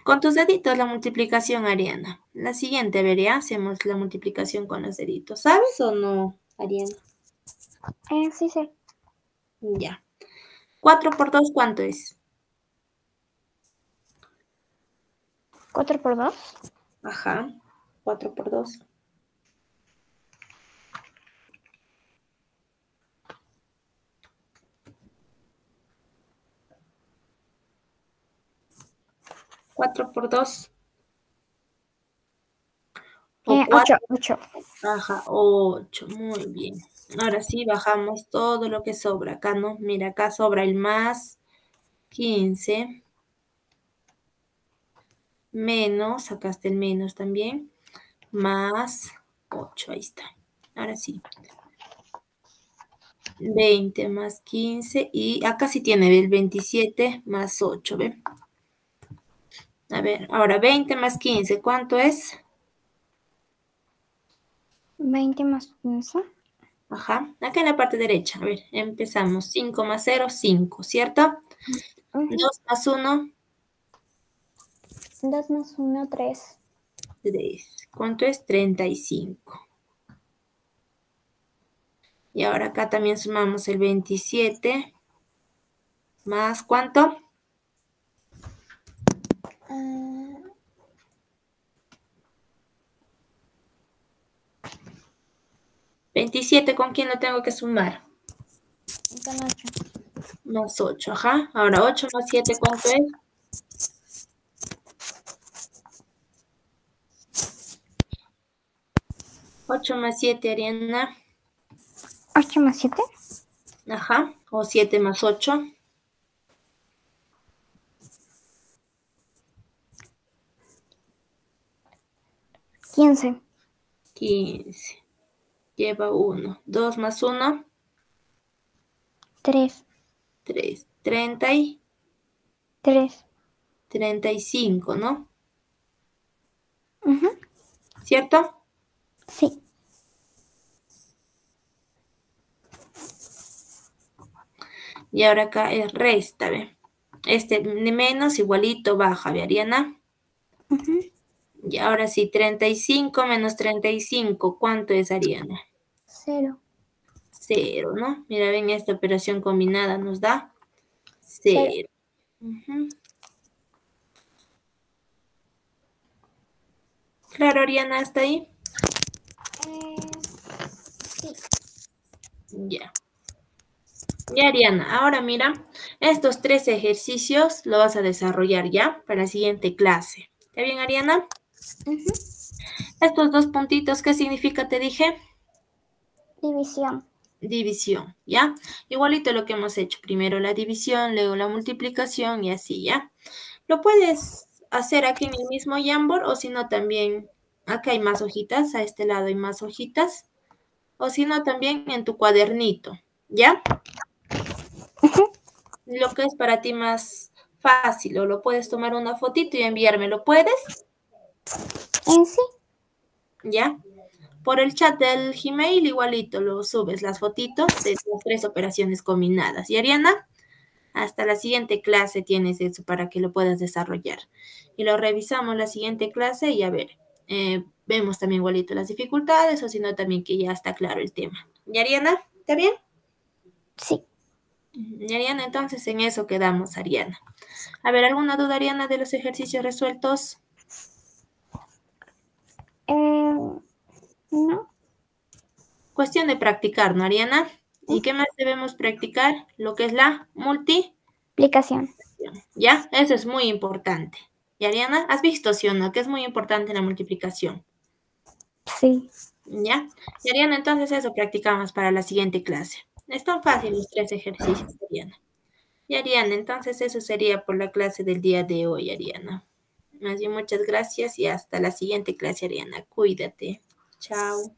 Con tus deditos la multiplicación, Ariana. La siguiente, vería, hacemos la multiplicación con los deditos. ¿Sabes o no, Ariana? Eh, sí, sí. Ya. 4 por 2, ¿cuánto es? 4 por 2. Ajá. 4 por 2. Cuatro por dos. Eh, 8, 8. Ajá, 8. Muy bien. Ahora sí, bajamos todo lo que sobra. Acá no, mira, acá sobra el más 15. Menos, acá está el menos también. Más 8, ahí está. Ahora sí. 20 más 15 y acá sí tiene el 27 más 8, ¿ven? A ver, ahora 20 más 15, ¿cuánto es? 20 más 15. Ajá, acá en la parte derecha. A ver, empezamos. 5 más 0, 5, ¿cierto? 2 más 1. 2 más 1, 3. 3. ¿Cuánto es? 35. Y ahora acá también sumamos el 27. ¿Más cuánto? 27, ¿con quién lo tengo que sumar? con 8. Más 8, ajá. Ahora 8 más 7, ¿cuánto es? ¿8 más 7, Ariana? 8 más 7. Ajá. O 7 más 8. Quince. 15. Lleva 1. 2 más 1. 3. 3. 30 y 3. 35, ¿no? Ujú. ¿Cierto? Sí. Y ahora acá es resta, ¿ve? Este menos igualito baja, ¿ve, Ariana? Ujú. Y ahora sí, 35 menos 35, ¿cuánto es, Ariana? Cero. Cero, ¿no? Mira, ven, esta operación combinada nos da cero. Ujú. Claro, Ariana, ¿hasta ahí? Eh, sí. Ya. Ya, Ariana, ahora mira, estos tres ejercicios lo vas a desarrollar ya para la siguiente clase. ¿Está bien, Ariana? Estos dos puntitos, ¿qué significa? Te dije. División. división, ¿ya? Igualito lo que hemos hecho. Primero la división, luego la multiplicación y así, ¿ya? Lo puedes hacer aquí en el mismo Jamboard o si no también, acá hay más hojitas, a este lado hay más hojitas. O si no también en tu cuadernito, ¿ya? Lo que es para ti más fácil o lo puedes tomar una fotito y enviármelo, ¿puedes? En sí. ¿Ya? Por el chat del Gmail igualito lo subes las fotitos de las tres operaciones combinadas. Y Ariana, hasta la siguiente clase tienes eso para que lo puedas desarrollar. Y lo revisamos la siguiente clase y a ver, eh, vemos también igualito las dificultades o si no también que ya está claro el tema. ¿Y Ariana? ¿Está bien? Sí. Y Ariana, entonces en eso quedamos, Ariana. A ver, ¿alguna duda, Ariana, de los ejercicios resueltos? Eh, no. Cuestión de practicar, ¿no, Ariana? ¿Y qué más debemos practicar? Lo que es la multi. Explicación. ¿Ya? Eso es muy importante. ¿Y Ariana? ¿Has visto, sí o no? Que es muy importante la multiplicación. Sí. ¿Ya? Y Ariana, entonces eso practicamos para la siguiente clase. Es tan fácil los tres ejercicios, Ariana. Y Ariana, entonces eso sería por la clase del día de hoy, Ariana. Más bien, muchas gracias y hasta la siguiente clase, Ariana. Cuídate. Chao.